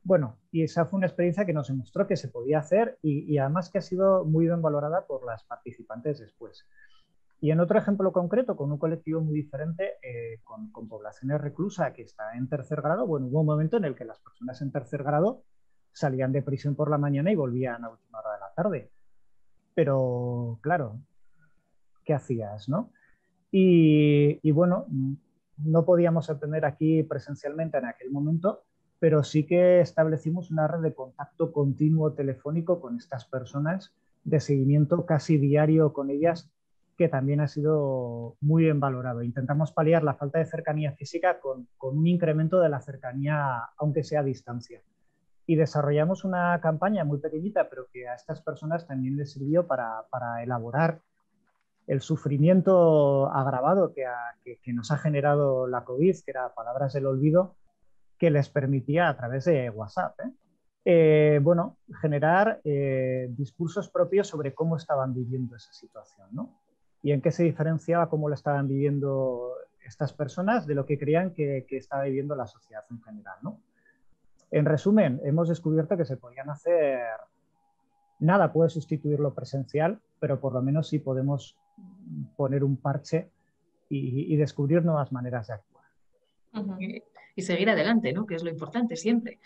Bueno, y esa fue una experiencia que nos demostró que se podía hacer y, además que ha sido muy bien valorada por las participantes después. Y en otro ejemplo concreto, con un colectivo muy diferente, eh, con, con poblaciones reclusa que está en tercer grado, bueno, hubo un momento en el que las personas en tercer grado salían de prisión por la mañana y volvían a última hora de la tarde. Pero, claro, ¿qué hacías, no? Y, bueno, no podíamos atender aquí presencialmente en aquel momento, pero sí que establecimos una red de contacto continuo telefónico con estas personas, de seguimiento casi diario con ellas, que también ha sido muy bien valorado. Intentamos paliar la falta de cercanía física con, con un incremento de la cercanía, aunque sea a distancia y desarrollamos una campaña muy pequeñita, pero que a estas personas también les sirvió para, para elaborar el sufrimiento agravado que, que, nos ha generado la COVID, que era Palabras del Olvido, que les permitía a través de WhatsApp. ¿eh? Eh, bueno, generar eh, discursos propios sobre cómo estaban viviendo esa situación, ¿no? Y en qué se diferenciaba cómo lo estaban viviendo estas personas de lo que creían que, que estaba viviendo la sociedad en general, ¿no? En resumen, hemos descubierto que se podían hacer, nada puede sustituir lo presencial, pero por lo menos sí podemos poner un parche y, descubrir nuevas maneras de actuar. Y seguir adelante, ¿no? que es lo importante siempre.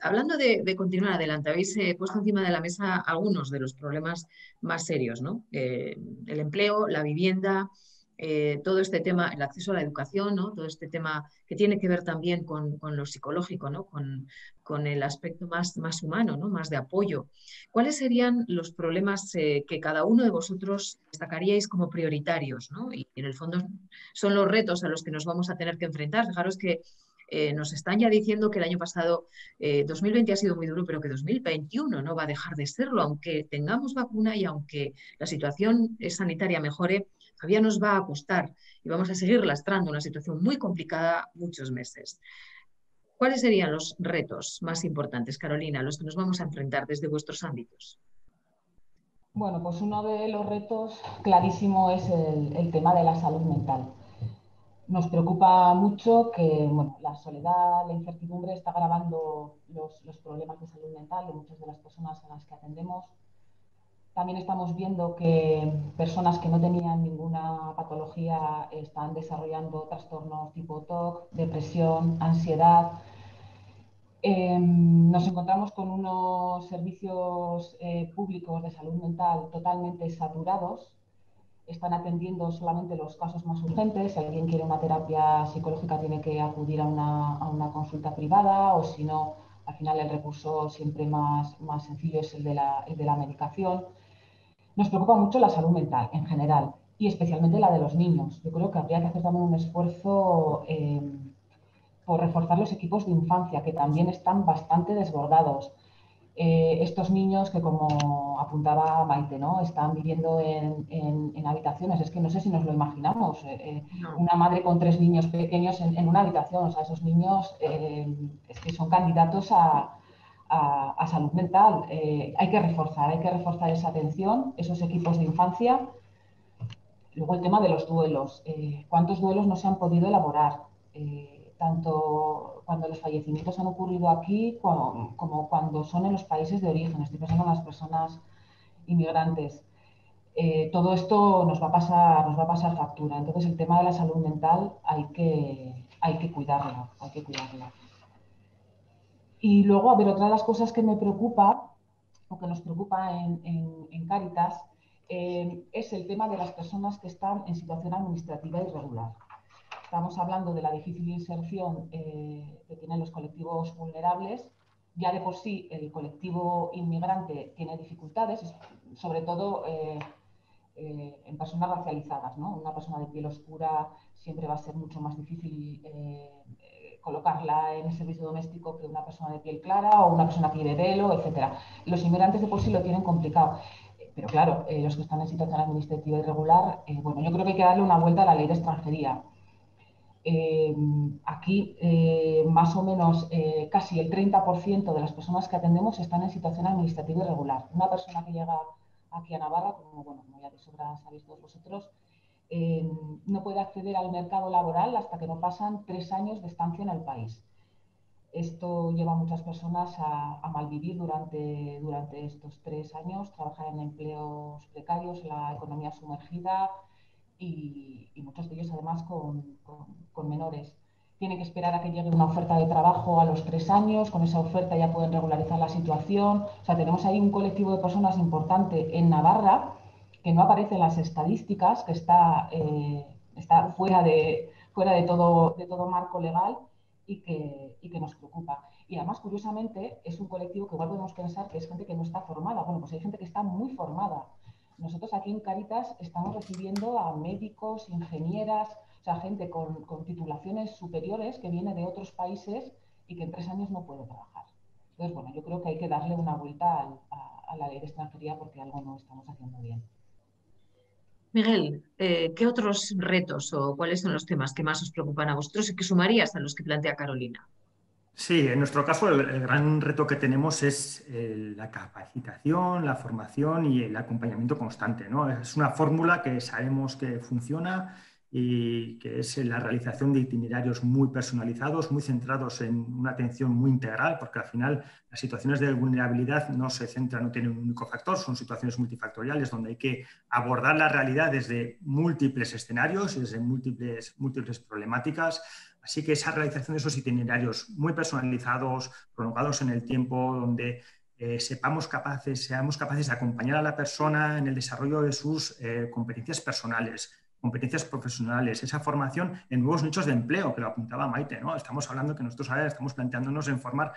Hablando de, continuar adelante, habéis eh, puesto encima de la mesa algunos de los problemas más serios, ¿no? Eh, el empleo, la vivienda, eh, todo este tema, el acceso a la educación, ¿no? todo este tema que tiene que ver también con, lo psicológico, ¿no? con, con, el aspecto más, más humano, ¿no? más de apoyo. ¿Cuáles serían los problemas eh, que cada uno de vosotros destacaríais como prioritarios? Y en el fondo son los retos a los que nos vamos a tener que enfrentar. Fijaros que eh, nos están ya diciendo que el año pasado, 2020 ha sido muy duro, pero que 2021 no va a dejar de serlo, aunque tengamos vacuna y aunque la situación sanitaria mejore, todavía nos va a costar y vamos a seguir lastrando una situación muy complicada muchos meses. ¿Cuáles serían los retos más importantes, Carolina, los que nos vamos a enfrentar desde vuestros ámbitos? Bueno, pues uno de los retos clarísimo es el, tema de la salud mental. Nos preocupa mucho que la soledad, la incertidumbre está agravando los, los problemas de salud mental de muchas de las personas a las que atendemos también estamos viendo que personas que no tenían ninguna patología están desarrollando trastornos tipo TOC, depresión, ansiedad. Em, nos encontramos con unos servicios eh, públicos de salud mental totalmente saturados están atendiendo solamente los casos más urgentes. Si alguien quiere una terapia psicológica tiene que acudir a una, consulta privada o si no, al final el recurso siempre más, más sencillo es el de, la, de la medicación. Nos preocupa mucho la salud mental en general y especialmente la de los niños. Yo creo que habría que hacer también un esfuerzo eh, por reforzar los equipos de infancia, que también están bastante desbordados. Eh, estos niños que, como apuntaba Maite, ¿no? están viviendo en, habitaciones, es que no sé si nos lo imaginamos, eh, eh, una madre con tres niños pequeños en, una habitación, o sea, esos niños es que son candidatos a, salud mental. hay que reforzar, hay que reforzar esa atención, esos equipos de infancia. Luego el tema de los duelos, ¿cuántos duelos no se han podido elaborar? tanto cuando los fallecimientos han ocurrido aquí como, cuando son en los países de origen, estoy pensando en las personas inmigrantes. Eh, todo esto nos va, a pasar, nos va a pasar factura. Entonces, el tema de la salud mental hay que, hay que cuidarla, hay que cuidarla. Y luego, a ver, otra de las cosas que me preocupa, o que nos preocupa en, en, Cáritas, eh, es el tema de las personas que están en situación administrativa irregular. Estamos hablando de la difícil inserción eh, que tienen los colectivos vulnerables. Ya de por sí el colectivo inmigrante tiene dificultades, sobre todo eh, en personas racializadas. Una persona de piel oscura siempre va a ser mucho más difícil colocarla en el servicio doméstico que una persona de piel clara o una persona que lleve velo, etc. Los inmigrantes de por sí lo tienen complicado. Pero claro, los que están en situación administrativa irregular, bueno, yo creo que hay que darle una vuelta a la ley de extranjería eh, aquí eh, más o menos eh, casi el 30% de las personas que atendemos están en situación administrativa irregular. Una persona que llega aquí a Navarra, como, bueno, ya de sobra sabéis todos vosotros, no puede acceder al mercado laboral hasta que no pasan tres años de estancia en el país. Esto lleva a muchas personas a, malvivir durante, durante estos tres años, trabajar en empleos precarios, la economía sumergida, y, muchos de ellos además con, menores. Tienen que esperar a que llegue una oferta de trabajo a los tres años, con esa oferta ya pueden regularizar la situación. O sea, tenemos ahí un colectivo de personas importante en Navarra que no aparece en las estadísticas, que está, eh, está fuera, de, fuera de, todo, de todo marco legal y que, y que nos preocupa. Y además, curiosamente, es un colectivo que igual podemos pensar que es gente que no está formada. Bueno, pues hay gente que está muy formada nosotros aquí en Caritas estamos recibiendo a médicos, ingenieras, o sea, gente con, titulaciones superiores que viene de otros países y que en tres años no puede trabajar. Entonces, bueno, yo creo que hay que darle una vuelta a, la ley de extranjería porque algo no estamos haciendo bien. Miguel, eh, ¿qué otros retos o cuáles son los temas que más os preocupan a vosotros y que sumarías a los que plantea Carolina? Sí, en nuestro caso el, gran reto que tenemos es eh, la capacitación, la formación y el acompañamiento constante. ¿no? Es una fórmula que sabemos que funciona y que es la realización de itinerarios muy personalizados, muy centrados en una atención muy integral, porque al final las situaciones de vulnerabilidad no se centran, no tienen un único factor, son situaciones multifactoriales donde hay que abordar la realidad desde múltiples escenarios, desde múltiples, múltiples problemáticas. Así que esa realización de esos itinerarios muy personalizados, prolongados en el tiempo, donde eh, sepamos capaces, seamos capaces de acompañar a la persona en el desarrollo de sus eh, competencias personales, competencias profesionales, esa formación en nuevos nichos de empleo, que lo apuntaba Maite, ¿no? Estamos hablando que nosotros ahora estamos planteándonos en formar,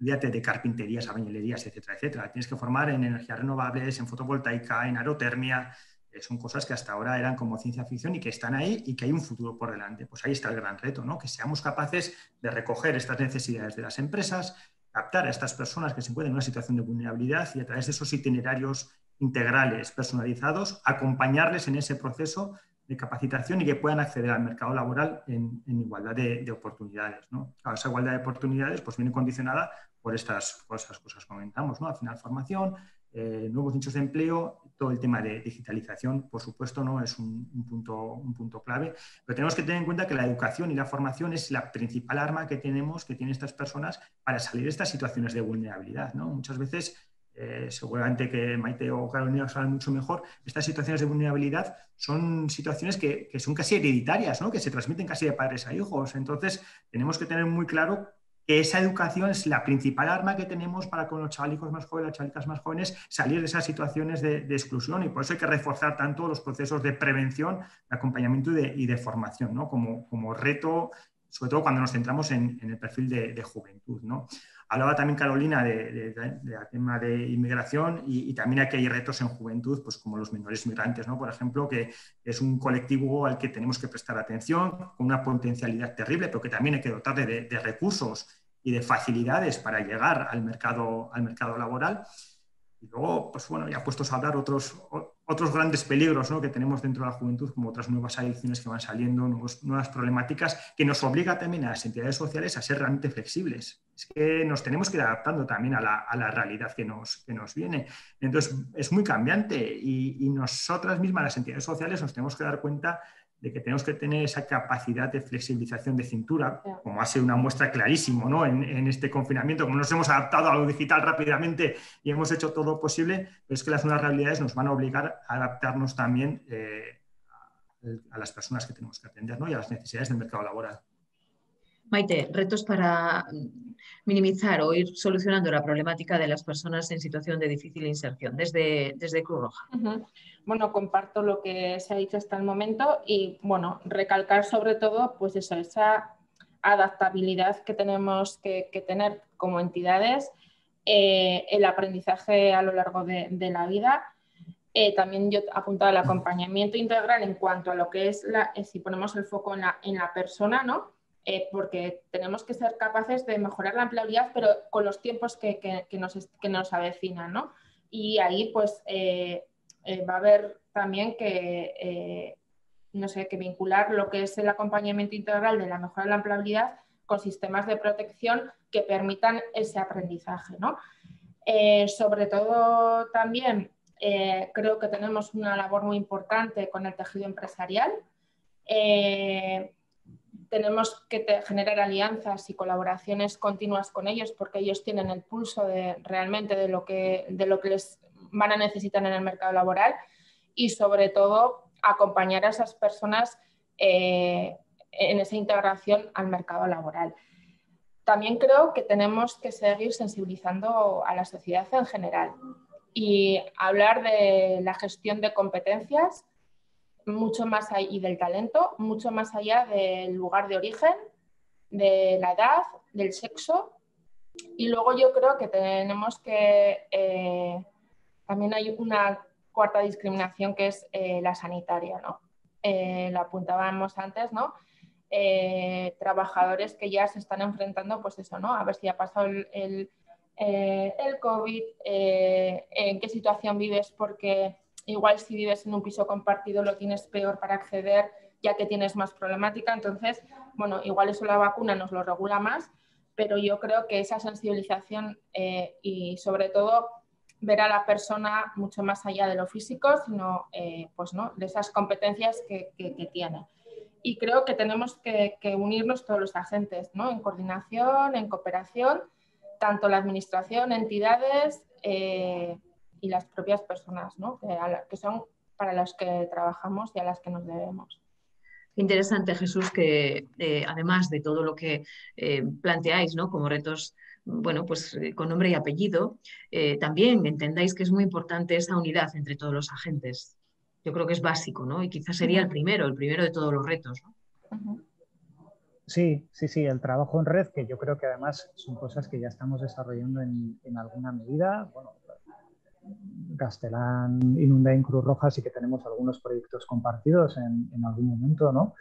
olvídate de carpinterías, abañilerías, etcétera, etcétera. Tienes que formar en energías renovables, en fotovoltaica, en aerotermia, son cosas que hasta ahora eran como ciencia ficción y que están ahí y que hay un futuro por delante. Pues ahí está el gran reto, ¿no? Que seamos capaces de recoger estas necesidades de las empresas, captar a estas personas que se encuentran en una situación de vulnerabilidad y a través de esos itinerarios integrales, personalizados, acompañarles en ese proceso de capacitación y que puedan acceder al mercado laboral en, igualdad de, oportunidades. ¿no? esa igualdad de oportunidades pues, viene condicionada por estas, cosas que comentamos, ¿no? Al final, formación, eh, nuevos nichos de empleo, todo el tema de digitalización, por supuesto, ¿no? es un, punto, un punto clave. Pero tenemos que tener en cuenta que la educación y la formación es la principal arma que tenemos, que tienen estas personas para salir de estas situaciones de vulnerabilidad. ¿no? Muchas veces, eh, seguramente que Maite o Carolina saben mucho mejor, estas situaciones de vulnerabilidad son situaciones que, son casi hereditarias, ¿no? que se transmiten casi de padres a hijos. Entonces, tenemos que tener muy claro que esa educación es la principal arma que tenemos para con los chavalicos más jóvenes, las chavalicas más jóvenes, salir de esas situaciones de, exclusión y por eso hay que reforzar tanto los procesos de prevención, de acompañamiento y de, formación, ¿no? como, reto sobre todo cuando nos centramos en, el perfil de, juventud. ¿no? Hablaba también Carolina del de, tema de inmigración y, también aquí hay retos en juventud, pues como los menores migrantes, ¿no? por ejemplo, que es un colectivo al que tenemos que prestar atención, con una potencialidad terrible, pero que también hay que dotarle de, recursos y de facilidades para llegar al mercado, al mercado laboral. Y luego, pues bueno, ya puestos a hablar otros, otros grandes peligros que tenemos dentro de la juventud, como otras nuevas adicciones que van saliendo, nuevas problemáticas, que nos obliga también a las entidades sociales a ser realmente flexibles. Es que nos tenemos que ir adaptando también a la, realidad que nos, que nos viene. Entonces, es muy cambiante y, y nosotras mismas, las entidades sociales, nos tenemos que dar cuenta de que tenemos que tener esa capacidad de flexibilización de cintura, como ha sido una muestra clarísimo ¿no? en, este confinamiento, como nos hemos adaptado a lo digital rápidamente y hemos hecho todo lo posible, pero es que las nuevas realidades nos van a obligar a adaptarnos también eh, a, las personas que tenemos que atender ¿no? y a las necesidades del mercado laboral. Maite, retos para minimizar o ir solucionando la problemática de las personas en situación de difícil inserción desde, desde Cruz Roja bueno, comparto lo que se ha dicho hasta el momento y, bueno, recalcar sobre todo, pues eso, esa adaptabilidad que tenemos que, tener como entidades, eh, el aprendizaje a lo largo de, la vida. Eh, también yo apuntado el acompañamiento integral en cuanto a lo que es, la, si ponemos el foco en la, en la persona, ¿no? Porque tenemos que ser capaces de mejorar la empleabilidad, pero con los tiempos que, nos, que nos avecinan, ¿no? Y ahí, pues, eh, va a haber también que, eh, no sé, que vincular lo que es el acompañamiento integral de la mejora de la empleabilidad con sistemas de protección que permitan ese aprendizaje. ¿no? Eh, sobre todo también creo que tenemos una labor muy importante con el tejido empresarial. Tenemos que generar alianzas y colaboraciones continuas con ellos porque ellos tienen el pulso de, realmente de lo, que, de lo que les van a necesitar en el mercado laboral y sobre todo acompañar a esas personas eh, en esa integración al mercado laboral. También creo que tenemos que seguir sensibilizando a la sociedad en general y hablar de la gestión de competencias mucho más allá, y del talento, mucho más allá del lugar de origen, de la edad, del sexo. Y luego yo creo que tenemos que eh, también hay una cuarta discriminación que es eh, la sanitaria, ¿no? Eh, lo apuntábamos antes, ¿no? Trabajadores que ya se están enfrentando, pues eso, ¿no? A ver si ha pasado el, el, el COVID, en qué situación vives, porque igual si vives en un piso compartido lo tienes peor para acceder, ya que tienes más problemática. Entonces, bueno, igual eso la vacuna nos lo regula más, pero yo creo que esa sensibilización y sobre todo ver a la persona mucho más allá de lo físico, sino eh, pues, ¿no? de esas competencias que, tiene. Y creo que tenemos que, unirnos todos los agentes, ¿no? en coordinación, en cooperación, tanto la administración, entidades eh, y las propias personas, ¿no? que, son para las que trabajamos y a las que nos debemos. Interesante, Jesús, que eh, además de todo lo que planteáis ¿no? como retos bueno, pues eh, con nombre y apellido, eh, también entendáis que es muy importante esa unidad entre todos los agentes. Yo creo que es básico, ¿no? Y quizás sería el primero, el primero de todos los retos, Sí, sí, sí, el trabajo en red, que yo creo que además son cosas que ya estamos desarrollando en, alguna medida. Bueno, Castellán, Inunda en Cruz Roja sí que tenemos algunos proyectos compartidos en, en algún momento, ¿no?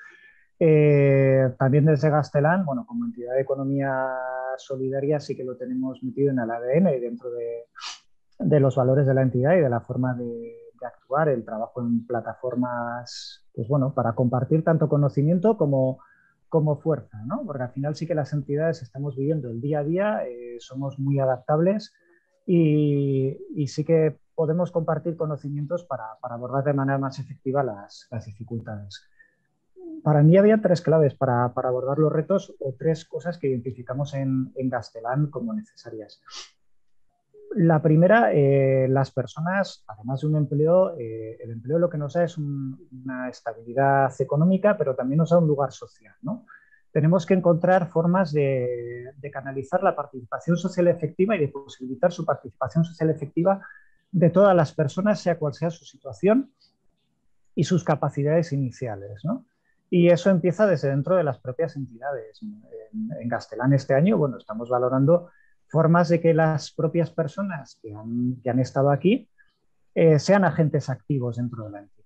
Eh, también desde Gastelán, bueno, como entidad de economía solidaria sí que lo tenemos metido en el ADN y dentro de, los valores de la entidad y de la forma de, actuar, el trabajo en plataformas, pues bueno, para compartir tanto conocimiento como, como fuerza, ¿no? Porque al final sí que las entidades estamos viviendo el día a día, eh, somos muy adaptables y, sí que podemos compartir conocimientos para, abordar de manera más efectiva las, las dificultades para mí había tres claves para, abordar los retos o tres cosas que identificamos en, en Gastelán como necesarias. La primera, eh, las personas, además de un empleo, eh, el empleo lo que nos da es una estabilidad económica, pero también nos da un lugar social. ¿no? Tenemos que encontrar formas de, canalizar la participación social efectiva y de posibilitar su participación social efectiva de todas las personas, sea cual sea su situación y sus capacidades iniciales. Y eso empieza desde dentro de las propias entidades. En, en Gastelán este año, bueno, estamos valorando formas de que las propias personas que han, estado aquí eh, sean agentes activos dentro de la entidad.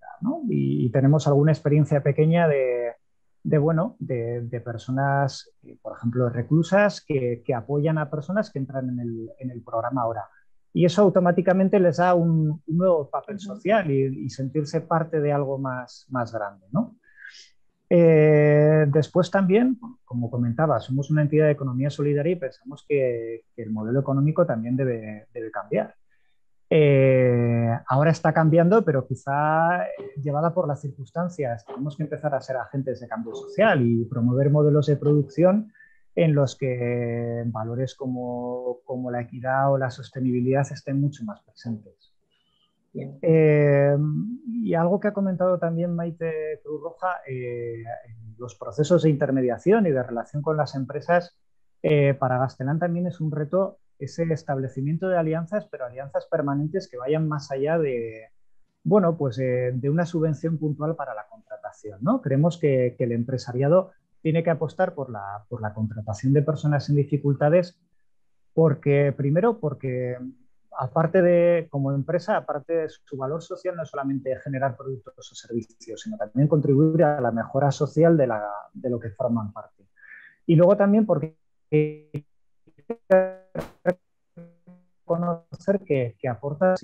Y, tenemos alguna experiencia pequeña de, bueno, de, personas, eh, por ejemplo, reclusas que, apoyan a personas que entran en el, programa ahora. Y eso automáticamente les da un, nuevo papel social y, sentirse parte de algo más, más grande. ¿no? Eh, después también, como comentaba, somos una entidad de economía solidaria y pensamos que, el modelo económico también debe, cambiar. Eh, ahora está cambiando, pero quizá llevada por las circunstancias. Tenemos que empezar a ser agentes de cambio social y promover modelos de producción en los que valores como la equidad o la sostenibilidad estén mucho más presentes. Eh, y algo que ha comentado también Maite Cruz Roja, eh, los procesos de intermediación y de relación con las empresas, eh, para Gastelán también es un reto ese establecimiento de alianzas, pero alianzas permanentes que vayan más allá de, bueno, pues, de una subvención puntual para la contratación. ¿no? Creemos que, el empresariado tiene que apostar por la, por la contratación de personas en dificultades porque, primero, porque aparte de, como empresa, aparte de su valor social, no es solamente generar productos o servicios, sino también contribuir a la mejora social de lo que forman parte. Y luego también porque conocer que, que aporta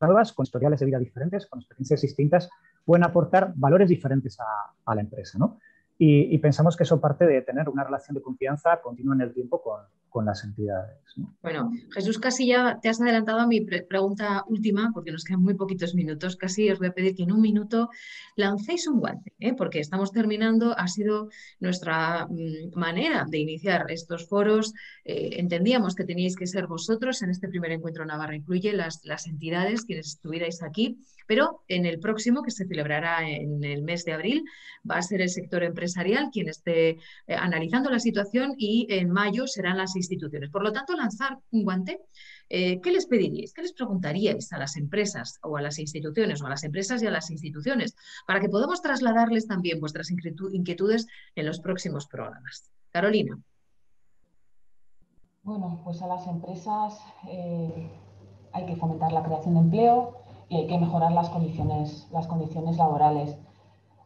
nuevas, con historiales de vida diferentes, con experiencias distintas, pueden aportar valores diferentes a, a la empresa. ¿no? Y, y, pensamos que eso parte de tener una relación de confianza continua en el tiempo con, las entidades. Bueno, Jesús, casi ya te has adelantado a mi pregunta última, porque nos quedan muy poquitos minutos. Casi os voy a pedir que en un minuto lancéis un guante, ¿eh? porque estamos terminando. Ha sido nuestra mm, manera de iniciar estos foros. Eh, entendíamos que teníais que ser vosotros en este primer encuentro Navarra Incluye, las, las entidades, quienes estuvierais aquí, pero en el próximo, que se celebrará en el mes de abril, va a ser el sector empresarial quien esté eh, analizando la situación y en mayo serán las instituciones. Por lo tanto, lanzar un guante, eh, ¿qué les pediríais? ¿Qué les preguntaríais a las empresas o a las instituciones o a las empresas y a las instituciones para que podamos trasladarles también vuestras inquietudes en los próximos programas? Carolina. Bueno, pues a las empresas eh, hay que fomentar la creación de empleo y hay que mejorar las condiciones, las condiciones laborales.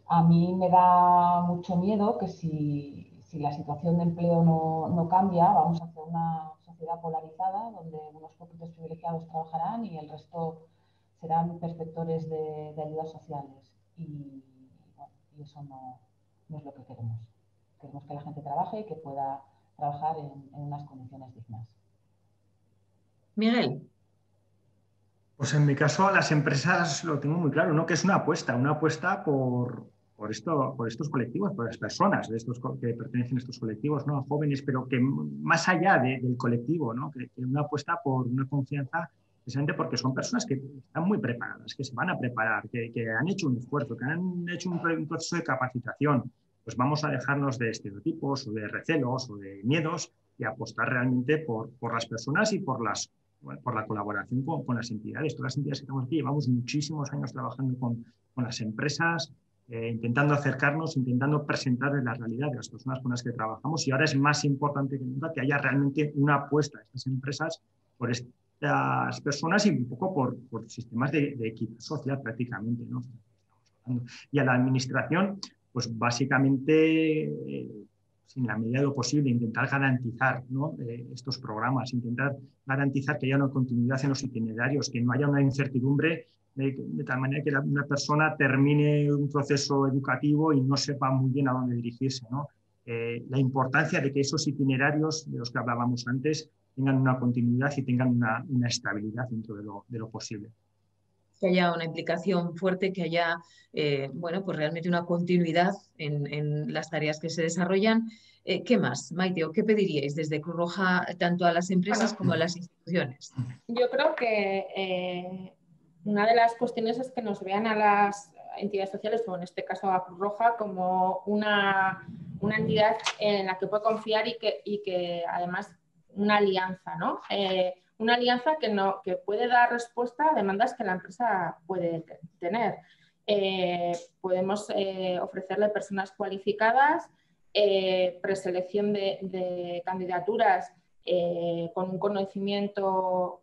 A mí me da mucho miedo que si si la situación de empleo no, cambia, vamos a hacer una sociedad polarizada donde unos poquitos privilegiados trabajarán y el resto serán perceptores de, ayudas sociales. Y, eso no, es lo que queremos. Queremos que la gente trabaje y que pueda trabajar en, en unas condiciones dignas. Miguel. Pues en mi caso, las empresas lo tengo muy claro, ¿no? Que es una apuesta, una apuesta por, por, esto, por estos colectivos, por las personas de estos, que pertenecen a estos colectivos, ¿no? jóvenes, pero que más allá del colectivo, ¿no? que, una apuesta por una confianza precisamente porque son personas que están muy preparadas, que se van a preparar, que, que han hecho un esfuerzo, que han hecho un, proceso de capacitación. Pues vamos a dejarnos de estereotipos o de recelos o de miedos y apostar realmente por, por las personas y por, las, por la colaboración con, con, las entidades. Todas las entidades que estamos aquí llevamos muchísimos años trabajando con, con las empresas, eh, intentando acercarnos, intentando presentarles la realidad de las personas con las que trabajamos y ahora es más importante que nunca que haya realmente una apuesta a estas empresas por estas personas y un poco por, por sistemas de, equidad social prácticamente. ¿no? Y a la administración, pues básicamente, eh, sin la medida de lo posible, intentar garantizar ¿no? Eh, estos programas, intentar garantizar que haya una continuidad en los itinerarios, que no haya una incertidumbre de, tal manera que una persona termine un proceso educativo y no sepa muy bien a dónde dirigirse. ¿no? Eh, la importancia de que esos itinerarios de los que hablábamos antes tengan una continuidad y tengan una, una estabilidad dentro de lo, de lo, posible. Que haya una implicación fuerte, que haya eh, bueno, pues realmente una continuidad en, en, las tareas que se desarrollan. Eh, ¿Qué más, Maite, qué pediríais desde Cruz Roja tanto a las empresas como a las instituciones? Yo creo que una de las cuestiones es que nos vean a las entidades sociales, o en este caso a Cruz Roja, como una, una entidad en la que puede confiar y que, y que además una alianza, ¿no? Eh, una alianza que, no, que puede dar respuesta a demandas que la empresa puede tener. Eh, podemos eh, ofrecerle personas cualificadas, preselección de, de, candidaturas con un conocimiento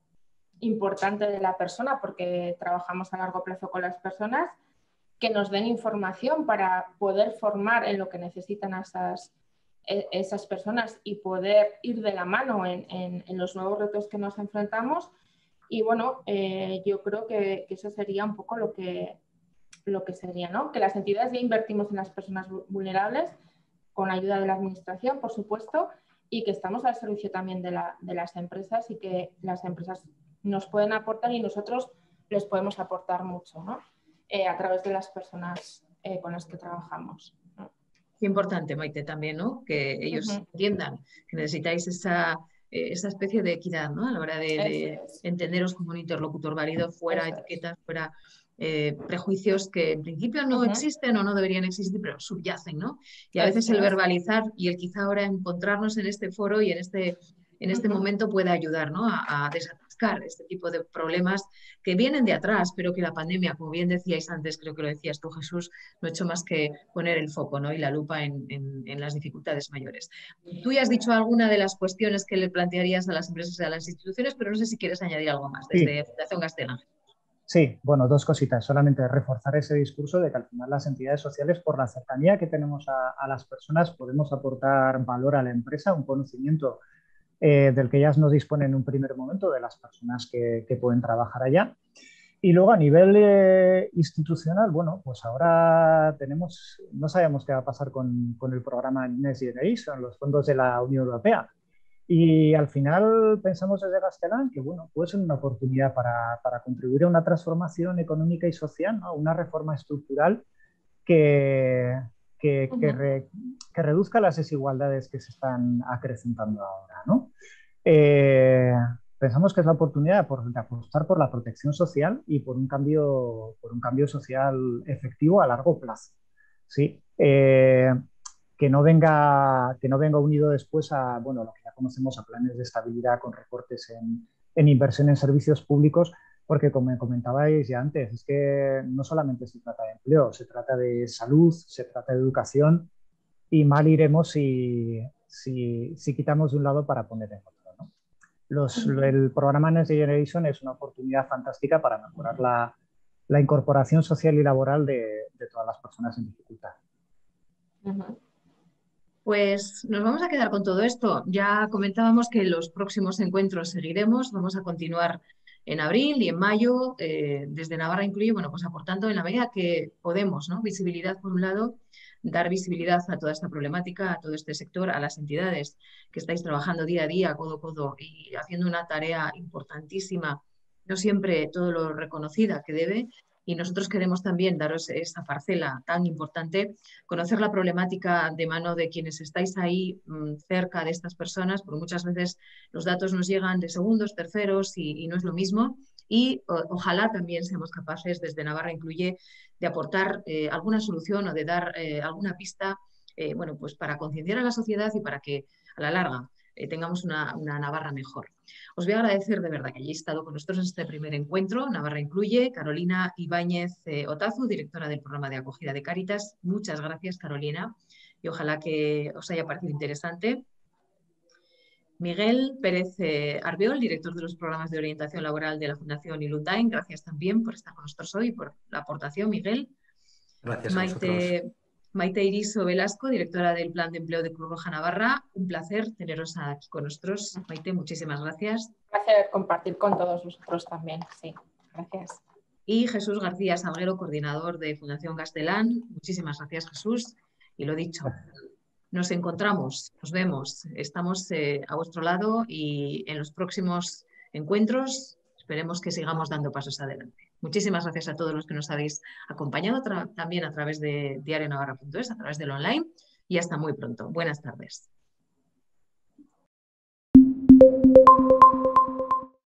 importante de la persona porque trabajamos a largo plazo con las personas que nos den información para poder formar en lo que necesitan esas, e, personas y poder ir de la mano en, los nuevos retos que nos enfrentamos. Y bueno, eh, yo creo que, eso sería un poco lo que, lo que sería, ¿no? Que las entidades ya invertimos en las personas vulnerables con ayuda de la administración, por supuesto, y que estamos al servicio también de, de las empresas y que las empresas nos pueden aportar y nosotros les podemos aportar mucho, ¿no? Eh, a través de las personas eh, con las que trabajamos. Qué importante, Maite, también, ¿no? Que ellos entiendan que necesitáis esa, eh, esa especie de equidad, ¿no? A la hora de, entenderos como un interlocutor válido, fuera etiquetas, fuera prejuicios que en principio no existen o no deberían existir, pero subyacen, ¿no? Y a veces el verbalizar y el quizá ahora encontrarnos en este foro y en este, en este momento puede ayudar, ¿no? A, a este tipo de problemas que vienen de atrás, pero que la pandemia, como bien decíais antes, creo que lo decías tú, Jesús, no ha hecho más que poner el foco ¿no? y la lupa en, las dificultades mayores. Tú ya has dicho alguna de las cuestiones que le plantearías a las empresas y a las instituciones, pero no sé si quieres añadir algo más desde Fundación Castellán. Sí, bueno, dos cositas. Solamente reforzar ese discurso de que al final las entidades sociales, por la cercanía que tenemos a, a las personas, podemos aportar valor a la empresa, un conocimiento eh, del que ellas no disponen en un primer momento de las personas que, pueden trabajar allá. Y luego a nivel eh, institucional, bueno, pues ahora tenemos, no sabemos qué va a pasar con, el programa Next Generation, los fondos de la Unión Europea. Y al final pensamos desde Castellán que bueno, puede ser una oportunidad para, contribuir a una transformación económica y social, una reforma estructural que, que, reduzca las desigualdades que se están acrecentando ahora. ¿no? Eh, pensamos que es la oportunidad de, apostar por la protección social y por un cambio, por un cambio social efectivo a largo plazo. ¿sí? Eh, que, no venga, que no venga unido después a bueno, lo que ya conocemos, a planes de estabilidad con recortes en, en inversión en servicios públicos, porque como comentabais ya antes, es que no solamente se trata de empleo, se trata de salud, se trata de educación y mal iremos si, si, si quitamos de un lado para poner en otro. ¿no? Los, el programa Next Generation es una oportunidad fantástica para mejorar la, la incorporación social y laboral de, de, todas las personas en dificultad. Pues nos vamos a quedar con todo esto. Ya comentábamos que los próximos encuentros seguiremos, vamos a continuar en abril y en mayo, eh, desde Navarra incluye, bueno, pues aportando en la medida que podemos, ¿no? Visibilidad por un lado, dar visibilidad a toda esta problemática, a todo este sector, a las entidades que estáis trabajando día a día, codo a codo, y haciendo una tarea importantísima, no siempre todo lo reconocida que debe, y nosotros queremos también daros esa parcela tan importante, conocer la problemática de mano de quienes estáis ahí mm, cerca de estas personas, porque muchas veces los datos nos llegan de segundos, terceros y, no es lo mismo. Y ojalá también seamos capaces, desde Navarra Incluye, de aportar eh, alguna solución o de dar eh, alguna pista eh, bueno, pues para concienciar a la sociedad y para que a la larga eh, tengamos una, Navarra mejor. Os voy a agradecer de verdad que hayáis estado con nosotros en este primer encuentro. Navarra incluye Carolina Ibáñez eh, Otazu, directora del programa de acogida de Cáritas. Muchas gracias, Carolina, y ojalá que os haya parecido interesante. Miguel Pérez eh, Arbeol, director de los programas de orientación laboral de la Fundación Ilundain. Gracias también por estar con nosotros hoy y por la aportación, Miguel. Gracias a Maite Iriso Velasco, directora del Plan de Empleo de Cruz Roja Navarra. Un placer teneros aquí con nosotros. Maite, muchísimas gracias. Un placer compartir con todos vosotros también. Sí, gracias. Y Jesús García Salguero, coordinador de Fundación Castelán. Muchísimas gracias, Jesús. Y lo dicho, nos encontramos, nos vemos, estamos eh, a vuestro lado y en los próximos encuentros esperemos que sigamos dando pasos adelante. Muchísimas gracias a todos los que nos habéis acompañado también a través de diarionavarra.es, a través del online y hasta muy pronto. Buenas tardes.